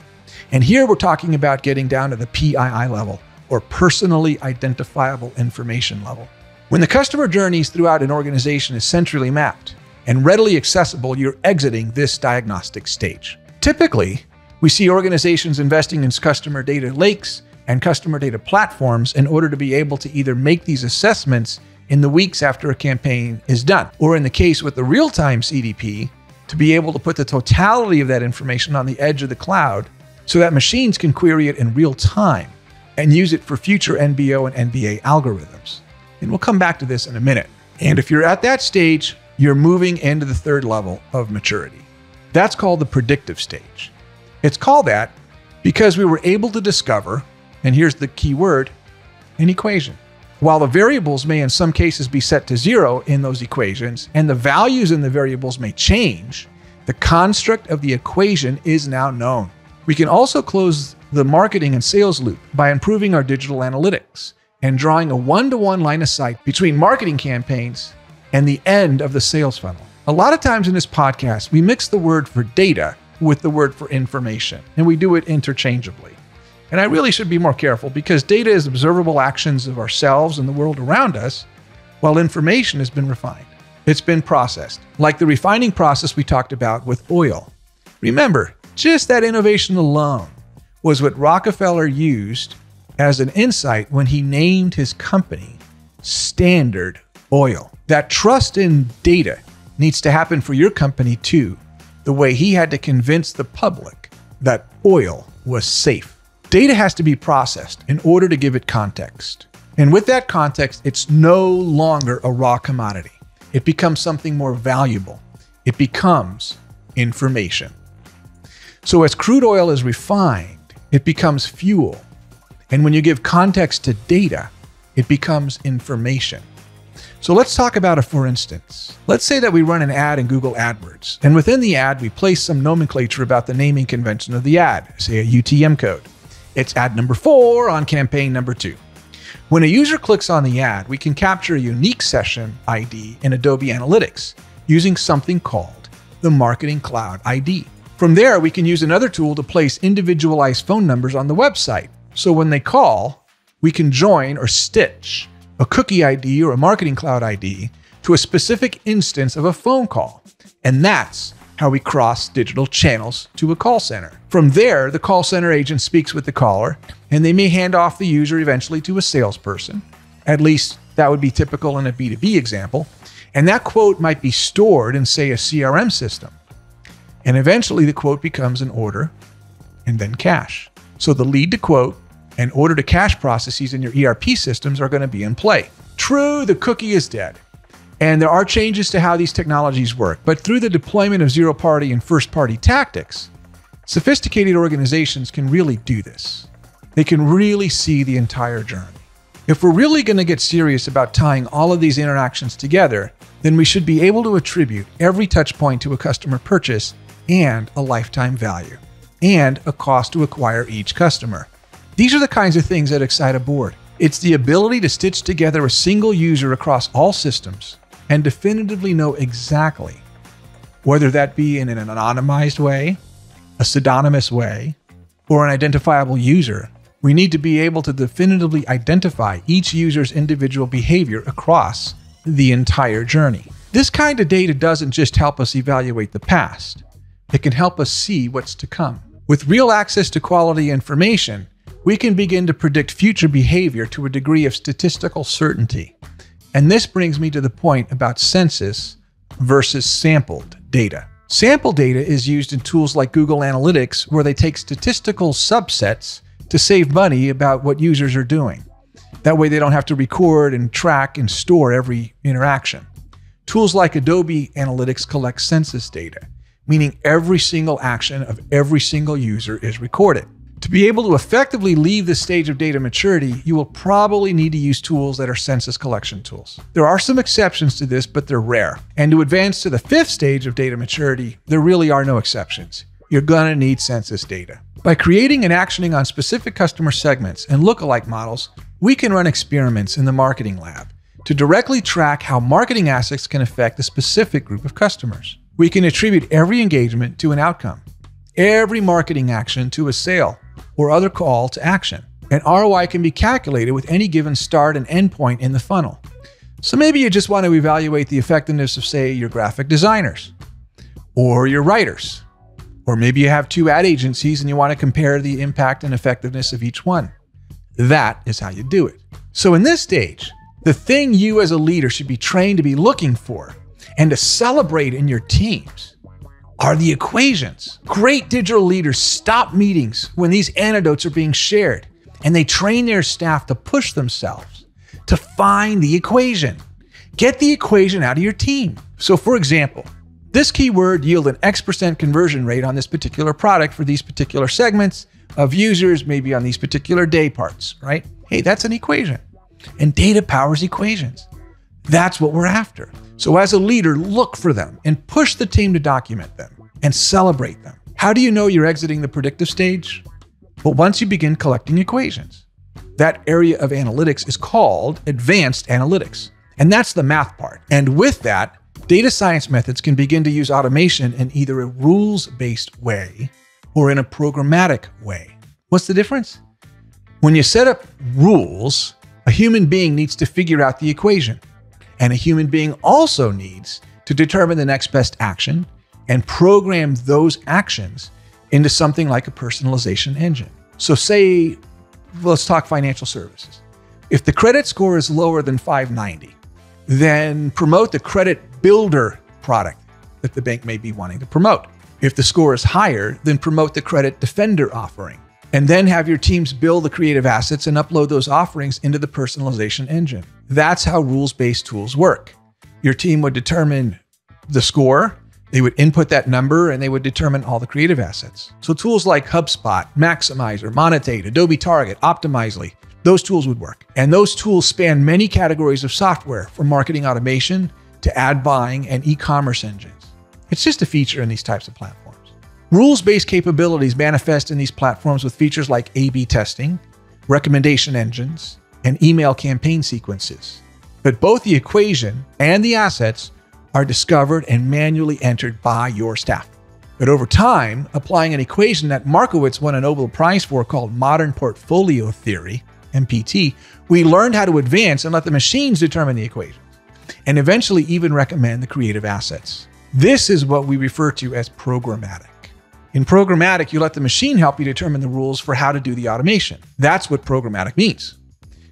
And here we're talking about getting down to the PII level or personally identifiable information level. When the customer journeys throughout an organization is centrally mapped and readily accessible, you're exiting this diagnostic stage. Typically, we see organizations investing in customer data lakes and customer data platforms in order to be able to either make these assessments in the weeks after a campaign is done, or in the case with the real time CDP, to be able to put the totality of that information on the edge of the cloud so that machines can query it in real time and use it for future NBO and NBA algorithms. And we'll come back to this in a minute. And if you're at that stage, you're moving into the third level of maturity. That's called the predictive stage. It's called that because we were able to discover, and here's the key word, an equation. While the variables may in some cases be set to zero in those equations, and the values in the variables may change, the construct of the equation is now known. We can also close the marketing and sales loop by improving our digital analytics and drawing a one to one line of sight between marketing campaigns and the end of the sales funnel. A lot of times in this podcast, we mix the word for data with the word for information, and we do it interchangeably. And I really should be more careful because data is observable actions of ourselves and the world around us, while information has been refined. It's been processed, like the refining process we talked about with oil. Remember, just that innovation alone was what Rockefeller used as an insight when he named his company Standard Oil. That trust in data needs to happen for your company too, the way he had to convince the public that oil was safe. Data has to be processed in order to give it context. And with that context, it's no longer a raw commodity. It becomes something more valuable. It becomes information. So as crude oil is refined, it becomes fuel. And when you give context to data, it becomes information. So let's talk about a for instance. Let's say that we run an ad in Google AdWords, and within the ad, we place some nomenclature about the naming convention of the ad, say a UTM code. It's ad number four on campaign number two. When a user clicks on the ad, we can capture a unique session ID in Adobe Analytics using something called the Marketing Cloud ID. From there, we can use another tool to place individualized phone numbers on the website. So when they call, we can join or stitch a cookie ID or a marketing cloud ID to a specific instance of a phone call. And that's how we cross digital channels to a call center. From there, the call center agent speaks with the caller, and they may hand off the user eventually to a salesperson. At least that would be typical in a B2B example. And that quote might be stored in, say, a CRM system. And eventually the quote becomes an order and then cash. So the lead to quote and order to cash processes in your ERP systems are going to be in play. True, the cookie is dead. And there are changes to how these technologies work, but through the deployment of zero party and first party tactics, sophisticated organizations can really do this. They can really see the entire journey. If we're really going to get serious about tying all of these interactions together, then we should be able to attribute every touch point to a customer purchase and a lifetime value, and a cost to acquire each customer. These are the kinds of things that excite a board. It's the ability to stitch together a single user across all systems and definitively know exactly whether that be in an anonymized way, a pseudonymous way, or an identifiable user. We need to be able to definitively identify each user's individual behavior across the entire journey. This kind of data doesn't just help us evaluate the past, it can help us see what's to come. With real access to quality information, we can begin to predict future behavior to a degree of statistical certainty. And this brings me to the point about census versus sampled data. Sample data is used in tools like Google Analytics, where they take statistical subsets to save money about what users are doing. That way, they don't have to record and track and store every interaction. Tools like Adobe Analytics collect census data meaning every single action of every single user is recorded. To be able to effectively leave this stage of data maturity, you will probably need to use tools that are census collection tools. There are some exceptions to this, but they're rare. And to advance to the fifth stage of data maturity, there really are no exceptions. You're going to need census data. By creating and actioning on specific customer segments and lookalike models, we can run experiments in the marketing lab to directly track how marketing assets can affect a specific group of customers. We can attribute every engagement to an outcome, every marketing action to a sale or other call to action. And ROI can be calculated with any given start and end point in the funnel. So maybe you just want to evaluate the effectiveness of, say, your graphic designers or your writers. Or maybe you have two ad agencies and you want to compare the impact and effectiveness of each one. That is how you do it. So, in this stage, the thing you as a leader should be trained to be looking for and to celebrate in your teams are the equations. Great digital leaders stop meetings when these anecdotes are being shared and they train their staff to push themselves to find the equation. Get the equation out of your team. So, for example, this keyword yielded an X percent conversion rate on this particular product for these particular segments of users, maybe on these particular day parts, right? Hey, that's an equation. And data powers equations. That's what we're after. So, as a leader, look for them and push the team to document them and celebrate them. How do you know you're exiting the predictive stage? But once you begin collecting equations. That area of analytics is called advanced analytics. And that's the math part. And with that, data science methods can begin to use automation in either a rules based way or in a programmatic way. What's the difference? When you set up rules, a human being needs to figure out the equation. And a human being also needs to determine the next best action and program those actions into something like a personalization engine. So, say, let's talk financial services. If the credit score is lower than 590, then promote the credit builder product that the bank may be wanting to promote. If the score is higher, then promote the credit defender offering. And then have your teams build the creative assets and upload those offerings into the personalization engine. That's how rules based tools work. Your team would determine the score, they would input that number, and they would determine all the creative assets. So tools like HubSpot, Maximizer, Marketo, Adobe Target, Optimizely, those tools would work. And those tools span many categories of software from marketing automation to ad buying and e commerce engines. It's just a feature in these types of platforms. Rules based capabilities manifest in these platforms with features like A B testing, recommendation engines, and email campaign sequences. But both the equation and the assets are discovered and manually entered by your staff. But over time, applying an equation that Markowitz won a Nobel Prize for called Modern Portfolio Theory, MPT, we learned how to advance and let the machines determine the equations, and eventually even recommend the creative assets. This is what we refer to as programmatic. In programmatic, you let the machine help you determine the rules for how to do the automation. That's what programmatic means.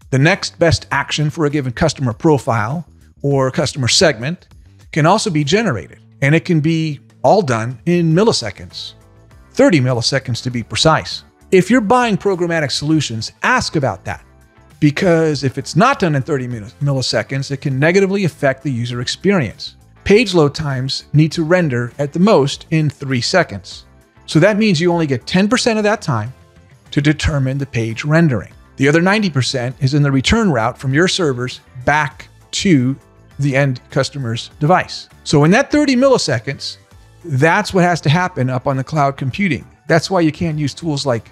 The next best action for a given customer profile or customer segment can also be generated, and it can be all done in milliseconds, 30 milliseconds to be precise. If you're buying programmatic solutions, ask about that. Because if it's not done in 30 milliseconds, it can negatively affect the user experience. Page load times need to render at the most in three seconds. So that means you only get 10% of that time to determine the page rendering. The other 90% is in the return route from your servers back to the end customer's device. So in that 30 milliseconds, that's what has to happen up on the cloud computing. That's why you can't use tools like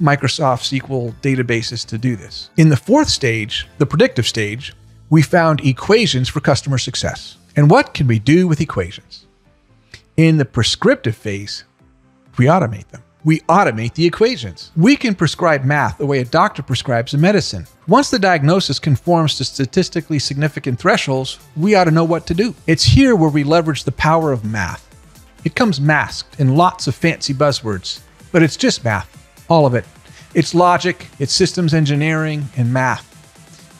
Microsoft SQL databases to do this. In the fourth stage, the predictive stage, we found equations for customer success. And what can we do with equations? In the prescriptive phase, we automate them. We automate the equations. We can prescribe math the way a doctor prescribes a medicine. Once the diagnosis conforms to statistically significant thresholds, we ought to know what to do. It's here where we leverage the power of math. It comes masked in lots of fancy buzzwords, but it's just math, all of it. It's logic, it's systems engineering, and math.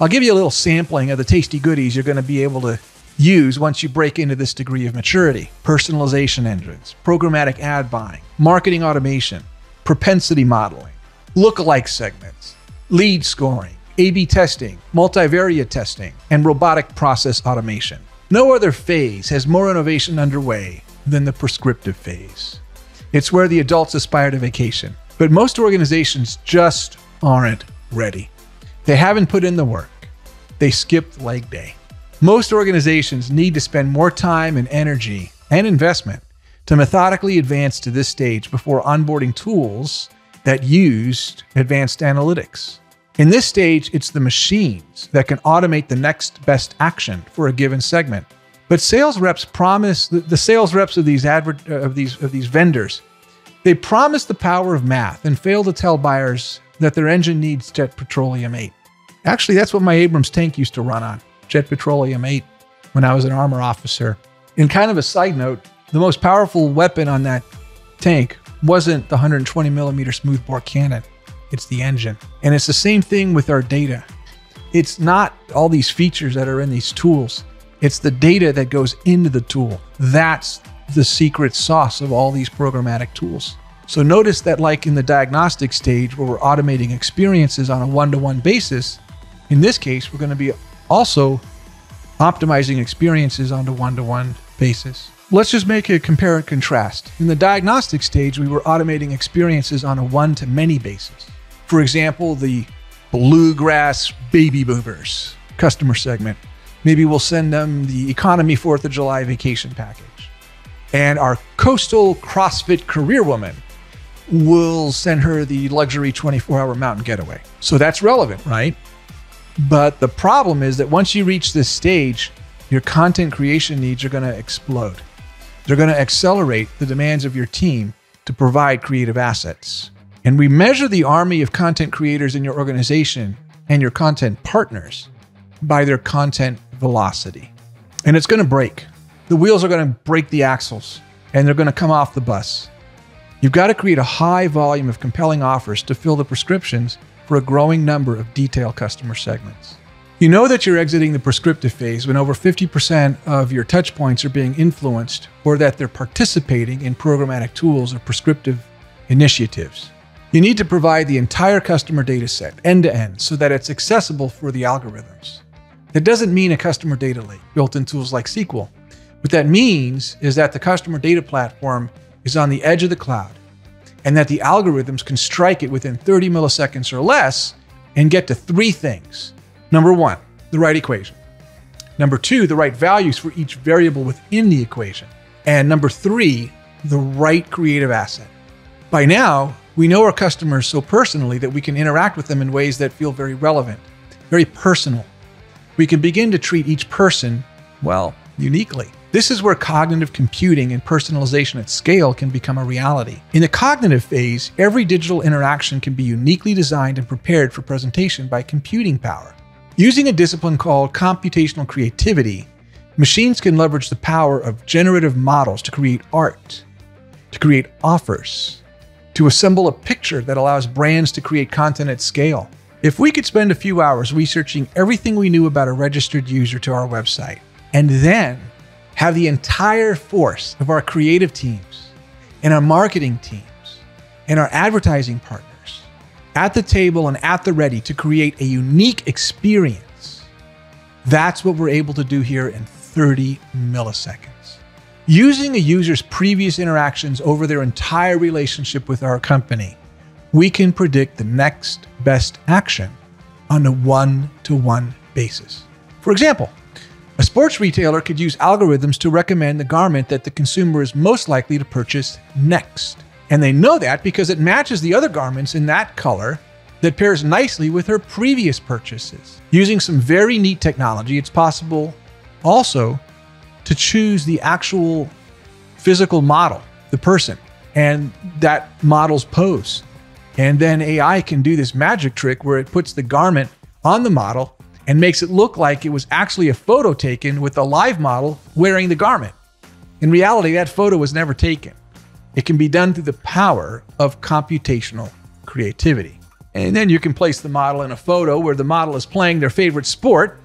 I'll give you a little sampling of the tasty goodies you're going to be able to use once you break into this degree of maturity personalization engines, programmatic ad buying, marketing automation, propensity modeling, lookalike segments, lead scoring, A B testing, multivariate testing, and robotic process automation. No other phase has more innovation underway than the prescriptive phase. It's where the adults aspire to vacation. But most organizations just aren't ready. They haven't put in the work. They skipped leg day. Most organizations need to spend more time and energy and investment to methodically advance to this stage before onboarding tools that used advanced analytics. In this stage, it's the machines that can automate the next best action for a given segment. But sales reps promise the sales reps of these adver- uh, of these of these vendors, they promise the power of math and fail to tell buyers that their engine needs jet petroleum 8. Actually, that's what my Abrams tank used to run on. Jet Petroleum 8 when I was an armor officer. In kind of a side note, the most powerful weapon on that tank wasn't the 120 millimeter smoothbore cannon, it's the engine. And it's the same thing with our data. It's not all these features that are in these tools, it's the data that goes into the tool. That's the secret sauce of all these programmatic tools. So notice that, like in the diagnostic stage where we're automating experiences on a one to one basis, in this case, we're going to be also optimizing experiences on a one to one basis. Let's just make a compare and contrast. In the diagnostic stage, we were automating experiences on a one to many basis. For example, the bluegrass baby boomers customer segment. Maybe we'll send them the economy 4th of July vacation package. And our coastal CrossFit career woman will send her the luxury 24 hour mountain getaway. So that's relevant, right? But the problem is that once you reach this stage, your content creation needs are going to explode. They're going to accelerate the demands of your team to provide creative assets. And we measure the army of content creators in your organization and your content partners by their content velocity. And it's going to break. The wheels are going to break the axles and they're going to come off the bus. You've got to create a high volume of compelling offers to fill the prescriptions for a growing number of detail customer segments. You know that you're exiting the prescriptive phase when over 50% of your touchpoints are being influenced or that they're participating in programmatic tools or prescriptive initiatives. You need to provide the entire customer data set end to end so that it's accessible for the algorithms. That doesn't mean a customer data lake built in tools like SQL. What that means is that the customer data platform is on the edge of the cloud and that the algorithms can strike it within 30 milliseconds or less and get to three things. Number one, the right equation. Number two, the right values for each variable within the equation. And number three, the right creative asset. By now, we know our customers so personally that we can interact with them in ways that feel very relevant, very personal. We can begin to treat each person, well, uniquely. This is where cognitive computing and personalization at scale can become a reality. In the cognitive phase, every digital interaction can be uniquely designed and prepared for presentation by computing power. Using a discipline called computational creativity, Machines can leverage the power of generative models to create art, to create offers, to assemble a picture that allows brands to create content at scale. If we could spend a few hours researching everything we knew about a registered user to our website, and then have the entire force of our creative teams and our marketing teams and our advertising partners at the table and at the ready to create a unique experience, that's what we're able to do here in 30 milliseconds. Using a user's previous interactions over their entire relationship with our company, we can predict the next best action on a one to one basis. For example, a sports retailer could use algorithms to recommend the garment that the consumer is most likely to purchase next. And they know that because it matches the other garments in that color that pairs nicely with her previous purchases. Using some very neat technology, it's possible also to choose the actual physical model, the person, and that model's pose. And then AI can do this magic trick where it puts the garment on the model and makes it look like it was actually a photo taken with a live model wearing the garment. In reality, that photo was never taken. It can be done through the power of computational creativity. And then you can place the model in a photo where the model is playing their favorite sport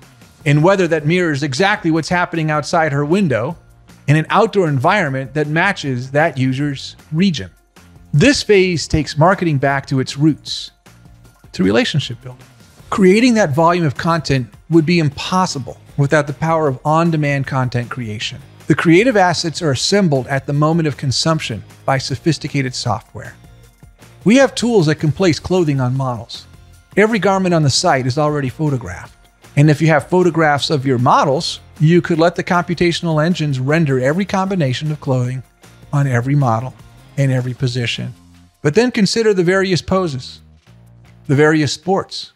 in weather that mirrors exactly what's happening outside her window in an outdoor environment that matches that user's region. This phase takes marketing back to its roots, to relationship building. Creating that volume of content would be impossible without the power of on demand content creation. The creative assets are assembled at the moment of consumption by sophisticated software. We have tools that can place clothing on models. Every garment on the site is already photographed. And if you have photographs of your models, you could let the computational engines render every combination of clothing on every model and every position. But then consider the various poses, the various sports,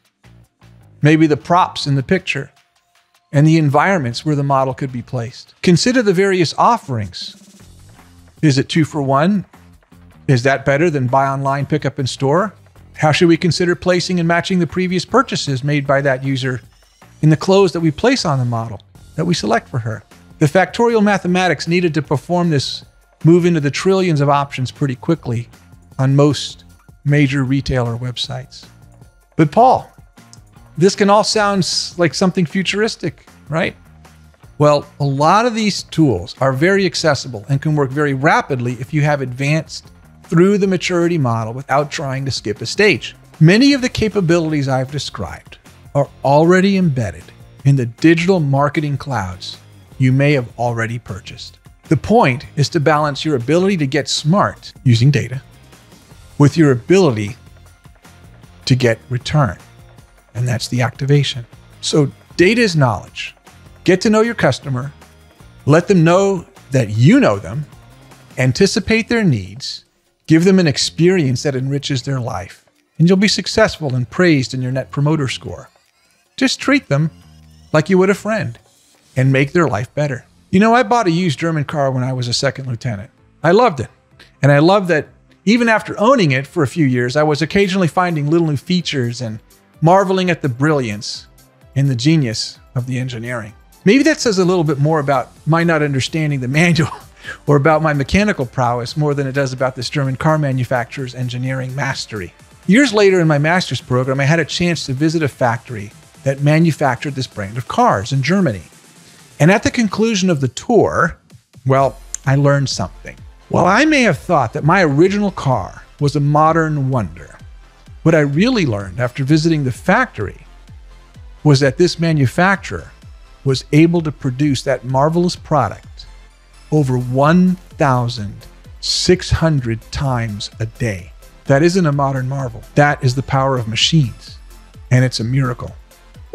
maybe the props in the picture, and the environments where the model could be placed. Consider the various offerings. Is it two for one? Is that better than buy online, pick up in store? How should we consider placing and matching the previous purchases made by that user in the clothes that we place on the model that we select for her. The factorial mathematics needed to perform this move into the trillions of options pretty quickly on most major retailer websites. But Paul, this can all sound like something futuristic, right? Well, a lot of these tools are very accessible and can work very rapidly if you have advanced through the maturity model without trying to skip a stage. Many of the capabilities I've described are already embedded in the digital marketing clouds you may have already purchased. The point is to balance your ability to get smart using data with your ability to get return. And that's the activation. So, data is knowledge. Get to know your customer, let them know that you know them, anticipate their needs, give them an experience that enriches their life, and you'll be successful and praised in your net promoter score. Just treat them like you would a friend and make their life better. You know, I bought a used German car when I was a second lieutenant. I loved it. And I loved that even after owning it for a few years, I was occasionally finding little new features and marveling at the brilliance and the genius of the engineering. Maybe that says a little bit more about my not understanding the manual or about my mechanical prowess more than it does about this German car manufacturer's engineering mastery. Years later in my master's program, I had a chance to visit a factory that manufactured this brand of cars in Germany. And at the conclusion of the tour, well, I learned something. While I may have thought that my original car was a modern wonder, what I really learned after visiting the factory was that this manufacturer was able to produce that marvelous product over 1,600 times a day. That isn't a modern marvel. That is the power of machines, and it's a miracle.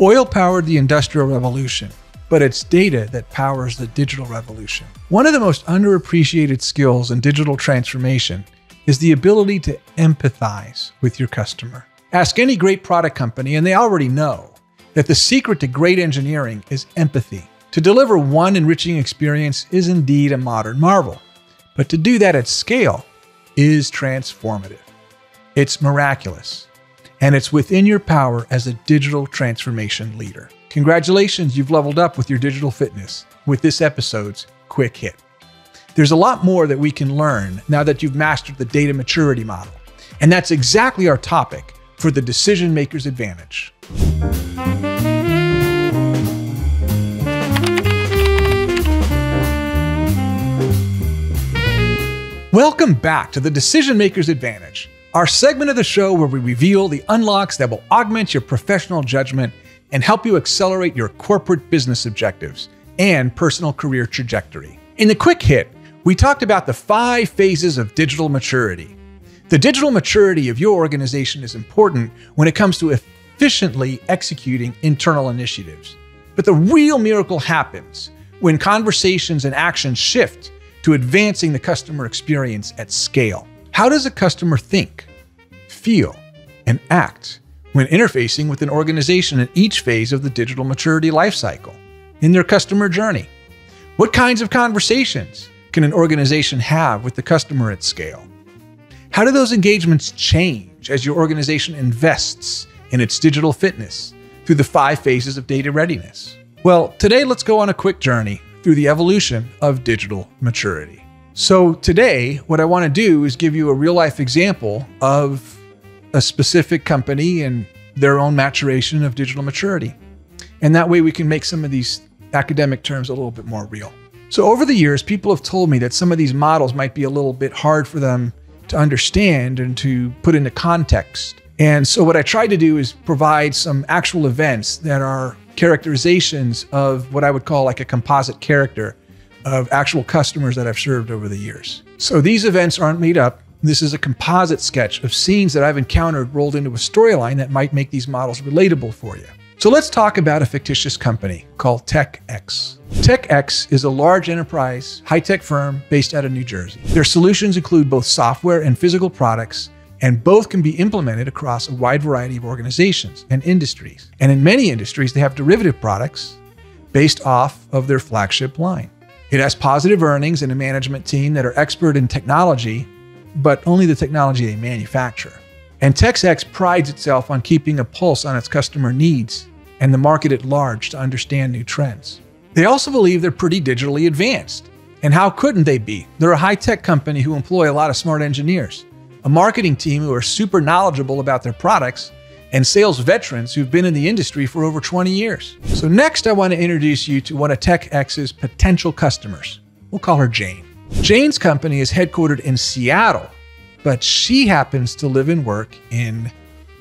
Oil powered the Industrial Revolution, but it's data that powers the digital revolution. One of the most underappreciated skills in digital transformation is the ability to empathize with your customer. Ask any great product company, and they already know that the secret to great engineering is empathy. To deliver one enriching experience is indeed a modern marvel, but to do that at scale is transformative. It's miraculous and it's within your power as a digital transformation leader. Congratulations, you've leveled up with your digital fitness with this episode's quick hit. There's a lot more that we can learn now that you've mastered the data maturity model. And that's exactly our topic for the Decision Maker's Advantage. Welcome back to the Decision Maker's Advantage, our segment of the show where we reveal the unlocks that will augment your professional judgment and help you accelerate your corporate business objectives and personal career trajectory. In the quick hit, we talked about the five phases of digital maturity. The digital maturity of your organization is important when it comes to efficiently executing internal initiatives. But the real miracle happens when conversations and actions shift to advancing the customer experience at scale. How does a customer think, feel, and act when interfacing with an organization in each phase of the digital maturity lifecycle in their customer journey? What kinds of conversations can an organization have with the customer at scale? How do those engagements change as your organization invests in its digital fitness through the five phases of data readiness? Well, today let's go on a quick journey through the evolution of digital maturity. So, today, what I want to do is give you a real life example of a specific company and their own maturation of digital maturity. And that way we can make some of these academic terms a little bit more real. So, over the years, people have told me that some of these models might be a little bit hard for them to understand and to put into context. And so, what I tried to do is provide some actual events that are characterizations of what I would call like a composite character of actual customers that I've served over the years. So these events aren't made up. This is a composite sketch of scenes that I've encountered rolled into a storyline that might make these models relatable for you. So let's talk about a fictitious company called TechX. TechX is a large enterprise, high tech firm based out of New Jersey. Their solutions include both software and physical products and both can be implemented across a wide variety of organizations and industries. And in many industries, they have derivative products based off of their flagship line. It has positive earnings and a management team that are expert in technology, but only the technology they manufacture. And TechX prides itself on keeping a pulse on its customer needs and the market at large to understand new trends. They also believe they're pretty digitally advanced. And how couldn't they be? They're a high tech company who employ a lot of smart engineers a marketing team who are super knowledgeable about their products, and sales veterans who've been in the industry for over 20 years. So, next, I want to introduce you to one of TechX's potential customers. We'll call her Jane. Jane's company is headquartered in Seattle, but she happens to live and work in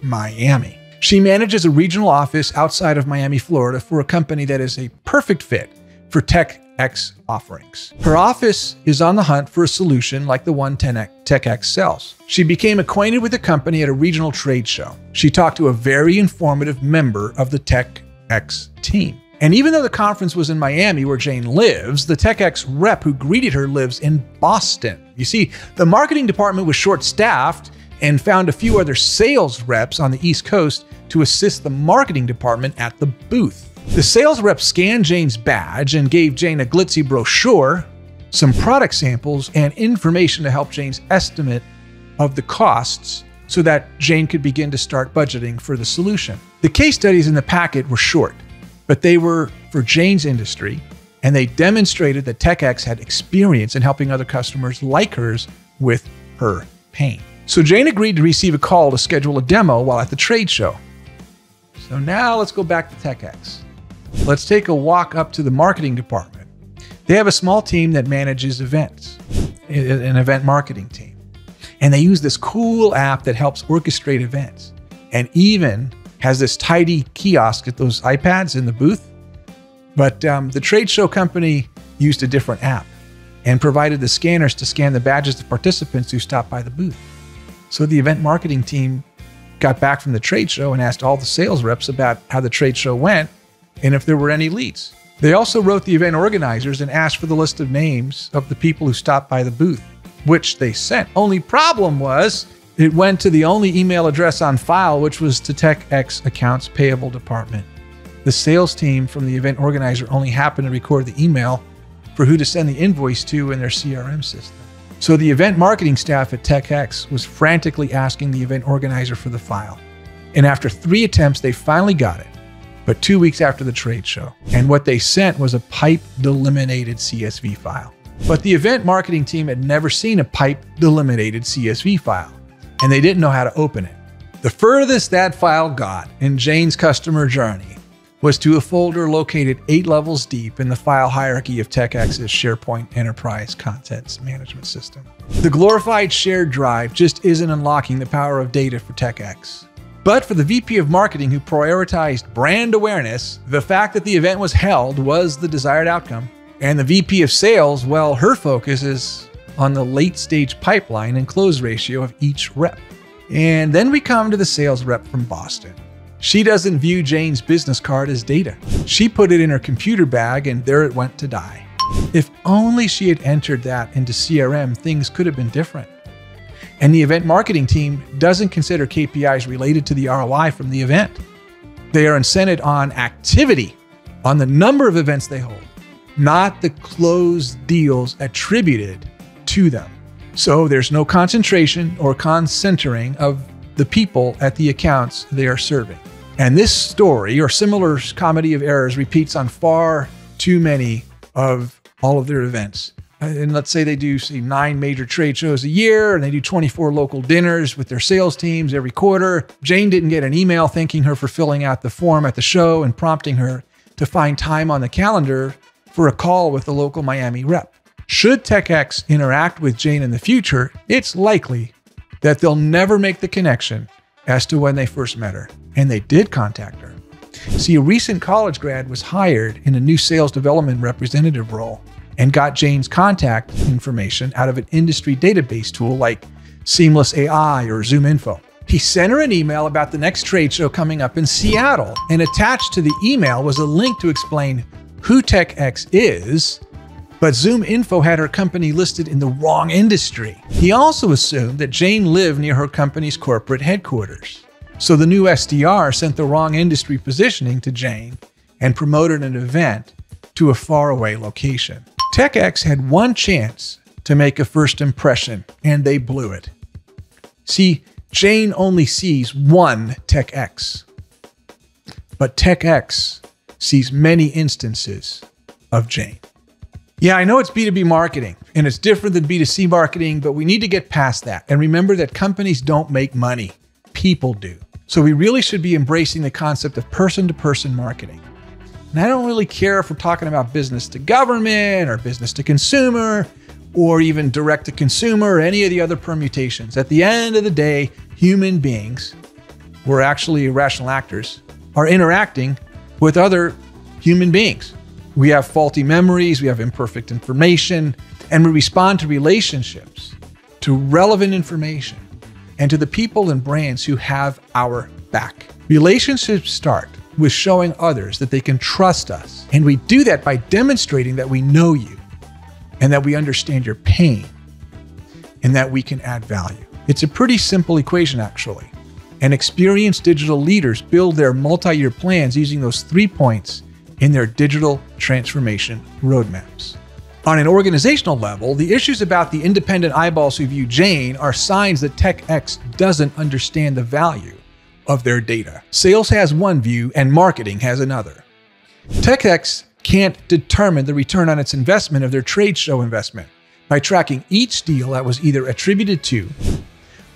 Miami. She manages a regional office outside of Miami, Florida for a company that is a perfect fit for tech X offerings. Her office is on the hunt for a solution like the one TechX sells. She became acquainted with the company at a regional trade show. She talked to a very informative member of the TechX team. And even though the conference was in Miami, where Jane lives, the TechX rep who greeted her lives in Boston. You see, the marketing department was short staffed and found a few other sales reps on the East Coast to assist the marketing department at the booth. The sales rep scanned Jane's badge and gave Jane a glitzy brochure, some product samples, and information to help Jane's estimate of the costs so that Jane could begin to start budgeting for the solution. The case studies in the packet were short, but they were for Jane's industry, and they demonstrated that TechX had experience in helping other customers like hers with her pain. So Jane agreed to receive a call to schedule a demo while at the trade show. So now let's go back to TechX. Let's take a walk up to the marketing department. They have a small team that manages events, an event marketing team. And they use this cool app that helps orchestrate events and even has this tidy kiosk at those iPads in the booth. But um, the trade show company used a different app and provided the scanners to scan the badges of participants who stopped by the booth. So the event marketing team got back from the trade show and asked all the sales reps about how the trade show went and if there were any leads. They also wrote the event organizers and asked for the list of names of the people who stopped by the booth, which they sent. Only problem was it went to the only email address on file, which was to TechX Accounts Payable Department. The sales team from the event organizer only happened to record the email for who to send the invoice to in their CRM system. So the event marketing staff at TechX was frantically asking the event organizer for the file. And after three attempts, they finally got it but two weeks after the trade show. And what they sent was a pipe delimited CSV file. But the event marketing team had never seen a pipe delimited CSV file, and they didn't know how to open it. The furthest that file got in Jane's customer journey was to a folder located eight levels deep in the file hierarchy of TechX's SharePoint Enterprise Contents Management System. The glorified shared drive just isn't unlocking the power of data for TechX. But for the VP of Marketing who prioritized brand awareness, the fact that the event was held was the desired outcome. And the VP of Sales, well, her focus is on the late stage pipeline and close ratio of each rep. And then we come to the sales rep from Boston. She doesn't view Jane's business card as data. She put it in her computer bag and there it went to die. If only she had entered that into CRM, things could have been different. And the event marketing team doesn't consider KPIs related to the ROI from the event. They are incented on activity, on the number of events they hold, not the closed deals attributed to them. So there's no concentration or concentering of the people at the accounts they are serving. And this story or similar comedy of errors repeats on far too many of all of their events. And let's say they do say nine major trade shows a year and they do 24 local dinners with their sales teams every quarter. Jane didn't get an email thanking her for filling out the form at the show and prompting her to find time on the calendar for a call with the local Miami rep. Should TechX interact with Jane in the future, it's likely that they'll never make the connection as to when they first met her and they did contact her. See, a recent college grad was hired in a new sales development representative role and got Jane's contact information out of an industry database tool like Seamless AI or ZoomInfo. He sent her an email about the next trade show coming up in Seattle, and attached to the email was a link to explain who TechX is, but ZoomInfo had her company listed in the wrong industry. He also assumed that Jane lived near her company's corporate headquarters. So the new SDR sent the wrong industry positioning to Jane and promoted an event to a faraway location. TechX had one chance to make a first impression, and they blew it. See, Jane only sees one TechX, but TechX sees many instances of Jane. Yeah, I know it's B2B marketing and it's different than B2C marketing, but we need to get past that and remember that companies don't make money, people do. So we really should be embracing the concept of person to person marketing. And I don't really care if we're talking about business to government or business to consumer or even direct to consumer or any of the other permutations. At the end of the day, human beings, we're actually irrational actors, are interacting with other human beings. We have faulty memories, we have imperfect information, and we respond to relationships, to relevant information and to the people and brands who have our back. Relationships start with showing others that they can trust us. And we do that by demonstrating that we know you and that we understand your pain and that we can add value. It's a pretty simple equation, actually. And experienced digital leaders build their multi year plans using those three points in their digital transformation roadmaps. On an organizational level, the issues about the independent eyeballs who view Jane are signs that TechX doesn't understand the value of their data. Sales has one view and marketing has another. TechX can't determine the return on its investment of their trade show investment by tracking each deal that was either attributed to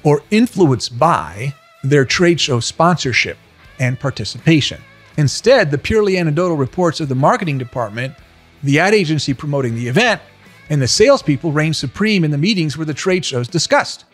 or influenced by their trade show sponsorship and participation. Instead, the purely anecdotal reports of the marketing department the ad agency promoting the event, and the salespeople reign supreme in the meetings where the trade shows discussed.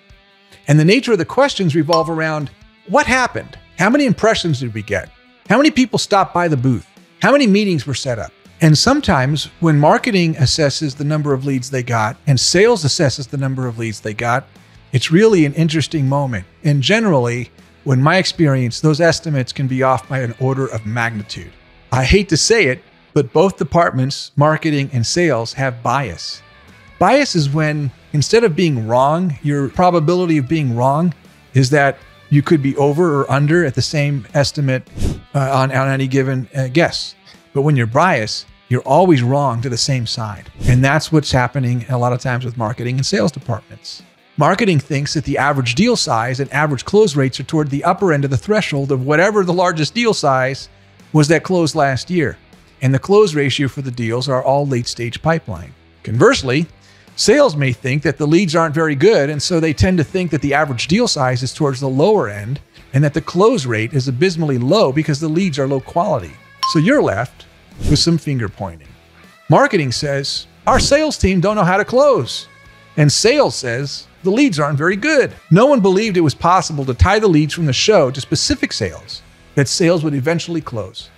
And the nature of the questions revolve around what happened? How many impressions did we get? How many people stopped by the booth? How many meetings were set up? And sometimes when marketing assesses the number of leads they got and sales assesses the number of leads they got, it's really an interesting moment. And generally, when my experience, those estimates can be off by an order of magnitude. I hate to say it, but both departments, marketing and sales, have bias. Bias is when instead of being wrong, your probability of being wrong is that you could be over or under at the same estimate uh, on, on any given uh, guess. But when you're biased, you're always wrong to the same side. And that's what's happening a lot of times with marketing and sales departments. Marketing thinks that the average deal size and average close rates are toward the upper end of the threshold of whatever the largest deal size was that closed last year, and the close ratio for the deals are all late stage pipeline. Conversely, sales may think that the leads aren't very good, and so they tend to think that the average deal size is towards the lower end and that the close rate is abysmally low because the leads are low quality. So you're left with some finger pointing. Marketing says, our sales team don't know how to close. And sales says, the leads aren't very good. No one believed it was possible to tie the leads from the show to specific sales, that sales would eventually close.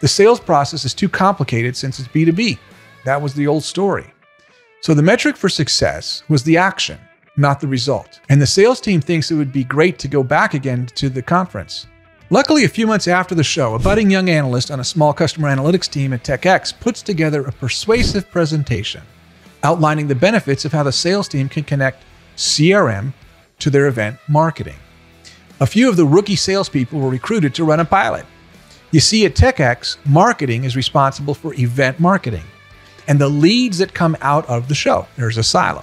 The sales process is too complicated since it's B2B. That was the old story. So the metric for success was the action, not the result. And the sales team thinks it would be great to go back again to the conference. Luckily, a few months after the show, a budding young analyst on a small customer analytics team at TechX puts together a persuasive presentation outlining the benefits of how the sales team can connect CRM to their event marketing. A few of the rookie salespeople were recruited to run a pilot. You see, at TechX, marketing is responsible for event marketing and the leads that come out of the show. There's a silo.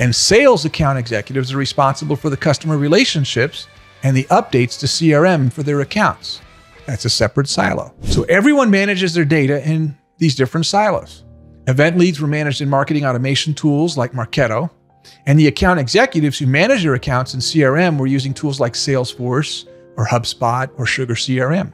And sales account executives are responsible for the customer relationships and the updates to CRM for their accounts. That's a separate silo. So everyone manages their data in these different silos. Event leads were managed in marketing automation tools like Marketo, and the account executives who manage their accounts in CRM were using tools like Salesforce or HubSpot or SugarCRM.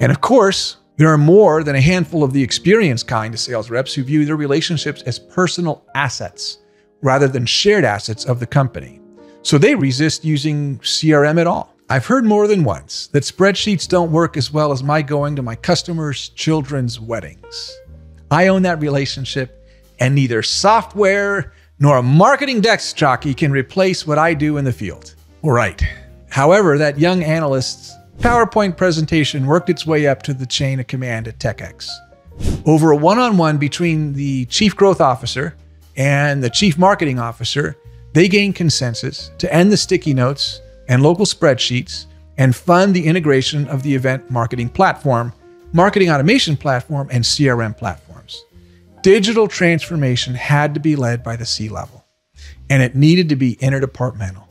And of course, there are more than a handful of the experienced kind of sales reps who view their relationships as personal assets rather than shared assets of the company. So they resist using CRM at all. I've heard more than once that spreadsheets don't work as well as my going to my customers' children's weddings. I own that relationship, and neither software nor a marketing desk jockey can replace what I do in the field. Right. However, that young analyst's PowerPoint presentation worked its way up to the chain of command at TechX. Over a one on one between the chief growth officer and the chief marketing officer, they gained consensus to end the sticky notes and local spreadsheets and fund the integration of the event marketing platform, marketing automation platform, and CRM platforms. Digital transformation had to be led by the C level, and it needed to be interdepartmental,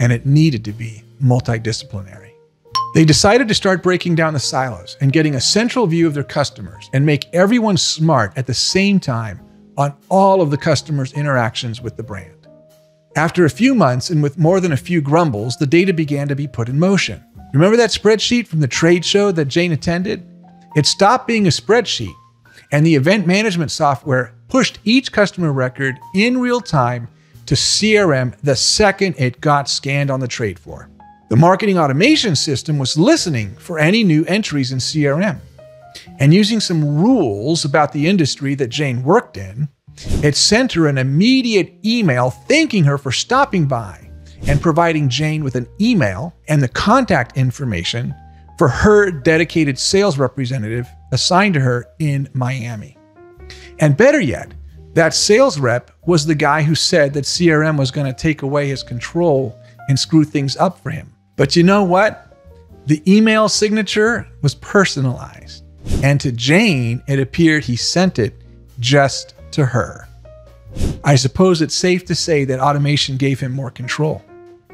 and it needed to be multidisciplinary. They decided to start breaking down the silos and getting a central view of their customers and make everyone smart at the same time on all of the customers' interactions with the brand. After a few months and with more than a few grumbles, the data began to be put in motion. Remember that spreadsheet from the trade show that Jane attended? It stopped being a spreadsheet, and the event management software pushed each customer record in real time to CRM the second it got scanned on the trade floor. The marketing automation system was listening for any new entries in CRM. And using some rules about the industry that Jane worked in, it sent her an immediate email thanking her for stopping by and providing Jane with an email and the contact information for her dedicated sales representative assigned to her in Miami. And better yet, that sales rep was the guy who said that CRM was going to take away his control and screw things up for him. But you know what? The email signature was personalized. And to Jane, it appeared he sent it just to her. I suppose it's safe to say that automation gave him more control.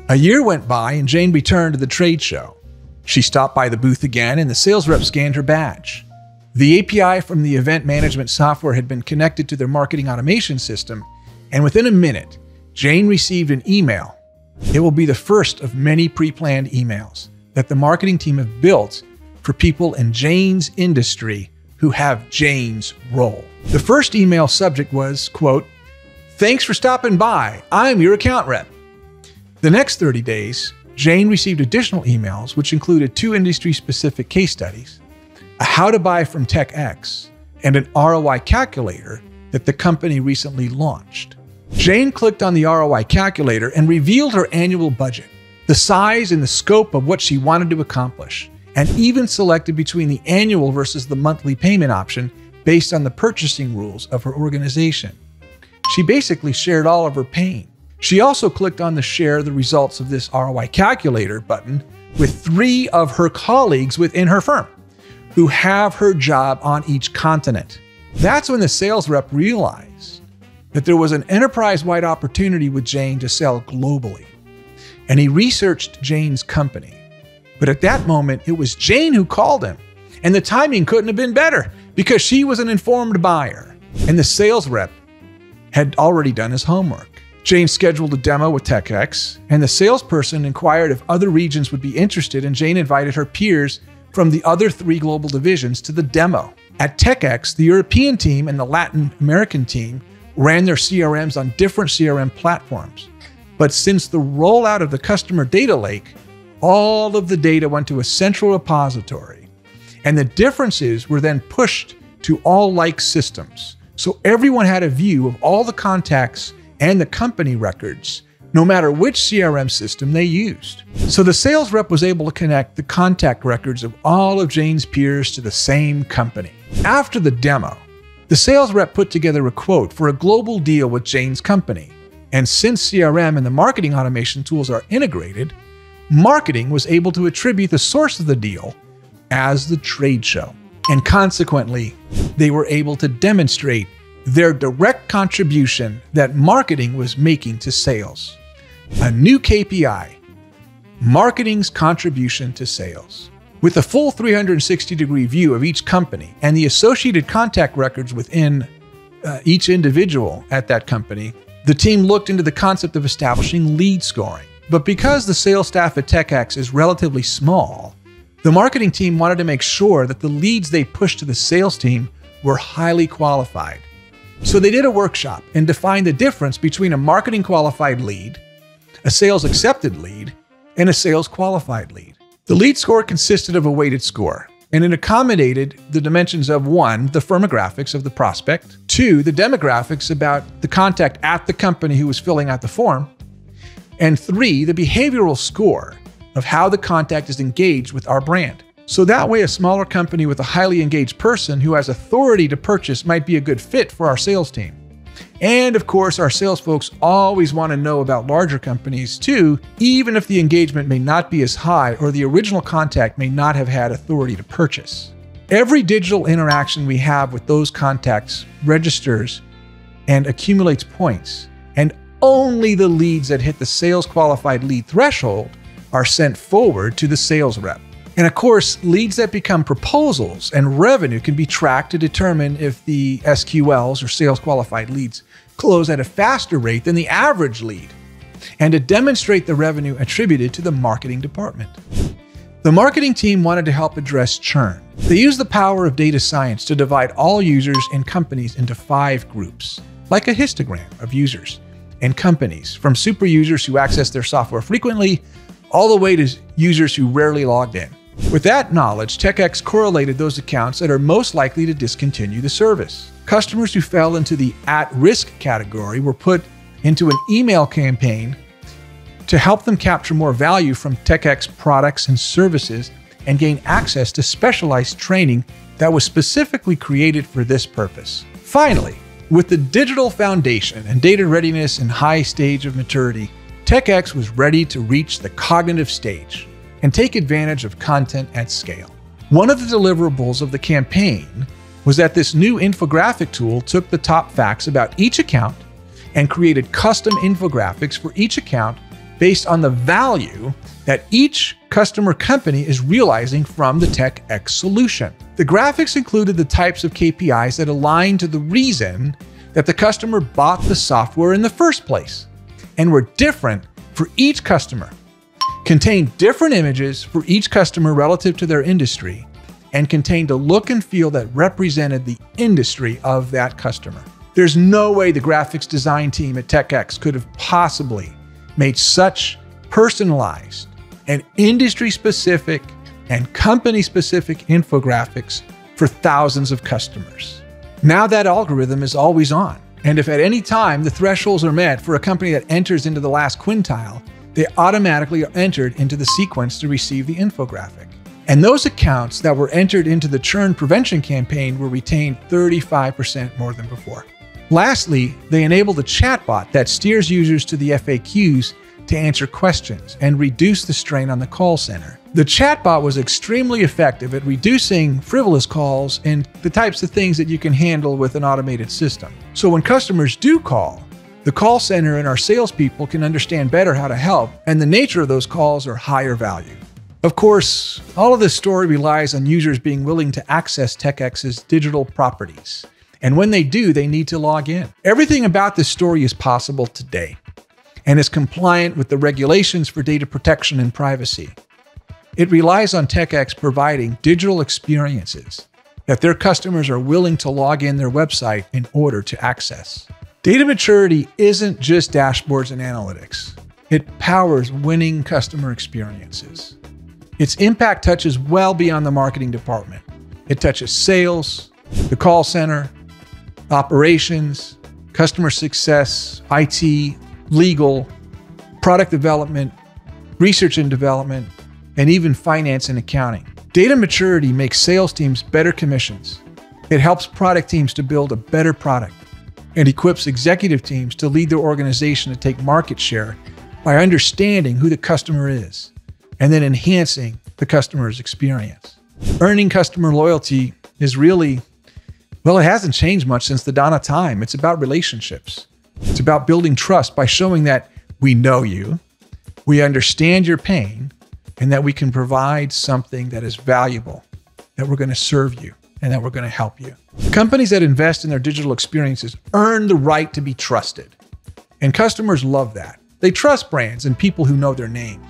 A year went by and Jane returned to the trade show. She stopped by the booth again and the sales rep scanned her badge. The API from the event management software had been connected to their marketing automation system, and within a minute, Jane received an email it will be the first of many pre planned emails that the marketing team have built for people in Jane's industry who have Jane's role. The first email subject was, quote, Thanks for stopping by. I'm your account rep. The next 30 days, Jane received additional emails, which included two industry specific case studies, a how to buy from TechX, and an ROI calculator that the company recently launched. Jane clicked on the ROI calculator and revealed her annual budget, the size and the scope of what she wanted to accomplish, and even selected between the annual versus the monthly payment option based on the purchasing rules of her organization. She basically shared all of her pain. She also clicked on the share the results of this ROI calculator button with three of her colleagues within her firm who have her job on each continent. That's when the sales rep realized that there was an enterprise wide opportunity with Jane to sell globally. And he researched Jane's company. But at that moment, it was Jane who called him And the timing couldn't have been better because she was an informed buyer and the sales rep had already done his homework. Jane scheduled a demo with TechX, and the salesperson inquired if other regions would be interested, and Jane invited her peers from the other three global divisions to the demo. At TechX, the European team and the Latin American team ran their CRMs on different CRM platforms. But since the rollout of the customer data lake, all of the data went to a central repository, and the differences were then pushed to all like systems. So everyone had a view of all the contacts and the company records, no matter which CRM system they used. So the sales rep was able to connect the contact records of all of Jane's peers to the same company. After the demo, the sales rep put together a quote for a global deal with Jane's company. And since CRM and the marketing automation tools are integrated, marketing was able to attribute the source of the deal as the trade show. And consequently, they were able to demonstrate their direct contribution that marketing was making to sales. A new KPI marketing's contribution to sales. With a full 360 degree view of each company and the associated contact records within uh, each individual at that company, the team looked into the concept of establishing lead scoring. But because the sales staff at TechX is relatively small, the marketing team wanted to make sure that the leads they pushed to the sales team were highly qualified. So they did a workshop and defined the difference between a marketing qualified lead, a sales accepted lead, and a sales qualified lead. The lead score consisted of a weighted score, and it accommodated the dimensions of one, the firmographics of the prospect, two, the demographics about the contact at the company who was filling out the form, and three, the behavioral score of how the contact is engaged with our brand. So that way, a smaller company with a highly engaged person who has authority to purchase might be a good fit for our sales team. And of course, our sales folks always want to know about larger companies too, even if the engagement may not be as high or the original contact may not have had authority to purchase. Every digital interaction we have with those contacts registers and accumulates points, and only the leads that hit the sales qualified lead threshold are sent forward to the sales rep. And of course, leads that become proposals and revenue can be tracked to determine if the SQLs or sales qualified leads close at a faster rate than the average lead, and to demonstrate the revenue attributed to the marketing department. The marketing team wanted to help address churn. They used the power of data science to divide all users and companies into five groups, like a histogram of users and companies, from super users who access their software frequently all the way to users who rarely logged in. With that knowledge, TechX correlated those accounts that are most likely to discontinue the service. Customers who fell into the at risk category were put into an email campaign to help them capture more value from TechX products and services and gain access to specialized training that was specifically created for this purpose. Finally, with the digital foundation and data readiness in high stage of maturity, TechX was ready to reach the cognitive stage and take advantage of content at scale. One of the deliverables of the campaign was that this new infographic tool took the top facts about each account and created custom infographics for each account based on the value that each customer company is realizing from the TechX solution. The graphics included the types of KPIs that align to the reason that the customer bought the software in the first place and were different for each customer contained different images for each customer relative to their industry, and contained a look and feel that represented the industry of that customer. There's no way the graphics design team at TechX could have possibly made such personalized and industry specific and company specific infographics for thousands of customers. Now that algorithm is always on. And if at any time the thresholds are met for a company that enters into the last quintile, they automatically are entered into the sequence to receive the infographic. And those accounts that were entered into the churn prevention campaign were retained 35% more than before. Lastly, they enabled a chatbot that steers users to the FAQs to answer questions and reduce the strain on the call center. The chatbot was extremely effective at reducing frivolous calls and the types of things that you can handle with an automated system. So when customers do call, the call center and our salespeople can understand better how to help, and the nature of those calls are higher value. Of course, all of this story relies on users being willing to access TechX's digital properties. And when they do, they need to log in. Everything about this story is possible today and is compliant with the regulations for data protection and privacy. It relies on TechX providing digital experiences that their customers are willing to log in their website in order to access. Data maturity isn't just dashboards and analytics. It powers winning customer experiences. Its impact touches well beyond the marketing department. It touches sales, the call center, operations, customer success, IT, legal, product development, research and development, and even finance and accounting. Data maturity makes sales teams better commissions. It helps product teams to build a better product and equips executive teams to lead their organization to take market share by understanding who the customer is and then enhancing the customer's experience. Earning customer loyalty is really, well, it hasn't changed much since the dawn of time. It's about relationships. It's about building trust by showing that we know you, we understand your pain, and that we can provide something that is valuable, that we're going to serve you, and that we're going to help you. Companies that invest in their digital experiences earn the right to be trusted. And customers love that. They trust brands and people who know their name,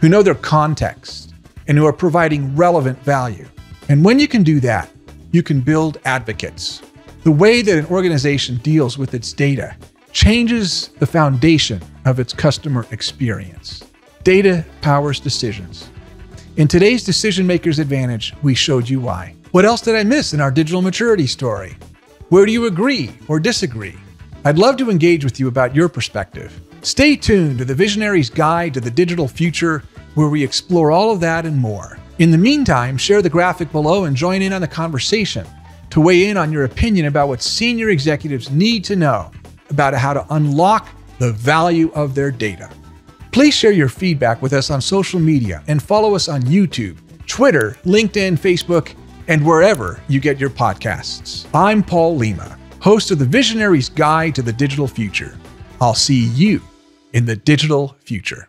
who know their context, and who are providing relevant value. And when you can do that, you can build advocates. The way that an organization deals with its data changes the foundation of its customer experience. Data powers decisions. In today's Decision Maker's Advantage, we showed you why. What else did I miss in our digital maturity story? Where do you agree or disagree? I'd love to engage with you about your perspective. Stay tuned to the Visionary's Guide to the Digital Future, where we explore all of that and more. In the meantime, share the graphic below and join in on the conversation to weigh in on your opinion about what senior executives need to know about how to unlock the value of their data. Please share your feedback with us on social media and follow us on YouTube, Twitter, LinkedIn, Facebook, and wherever you get your podcasts. I'm Paul Lima, host of the Visionary's Guide to the Digital Future. I'll see you in the digital future.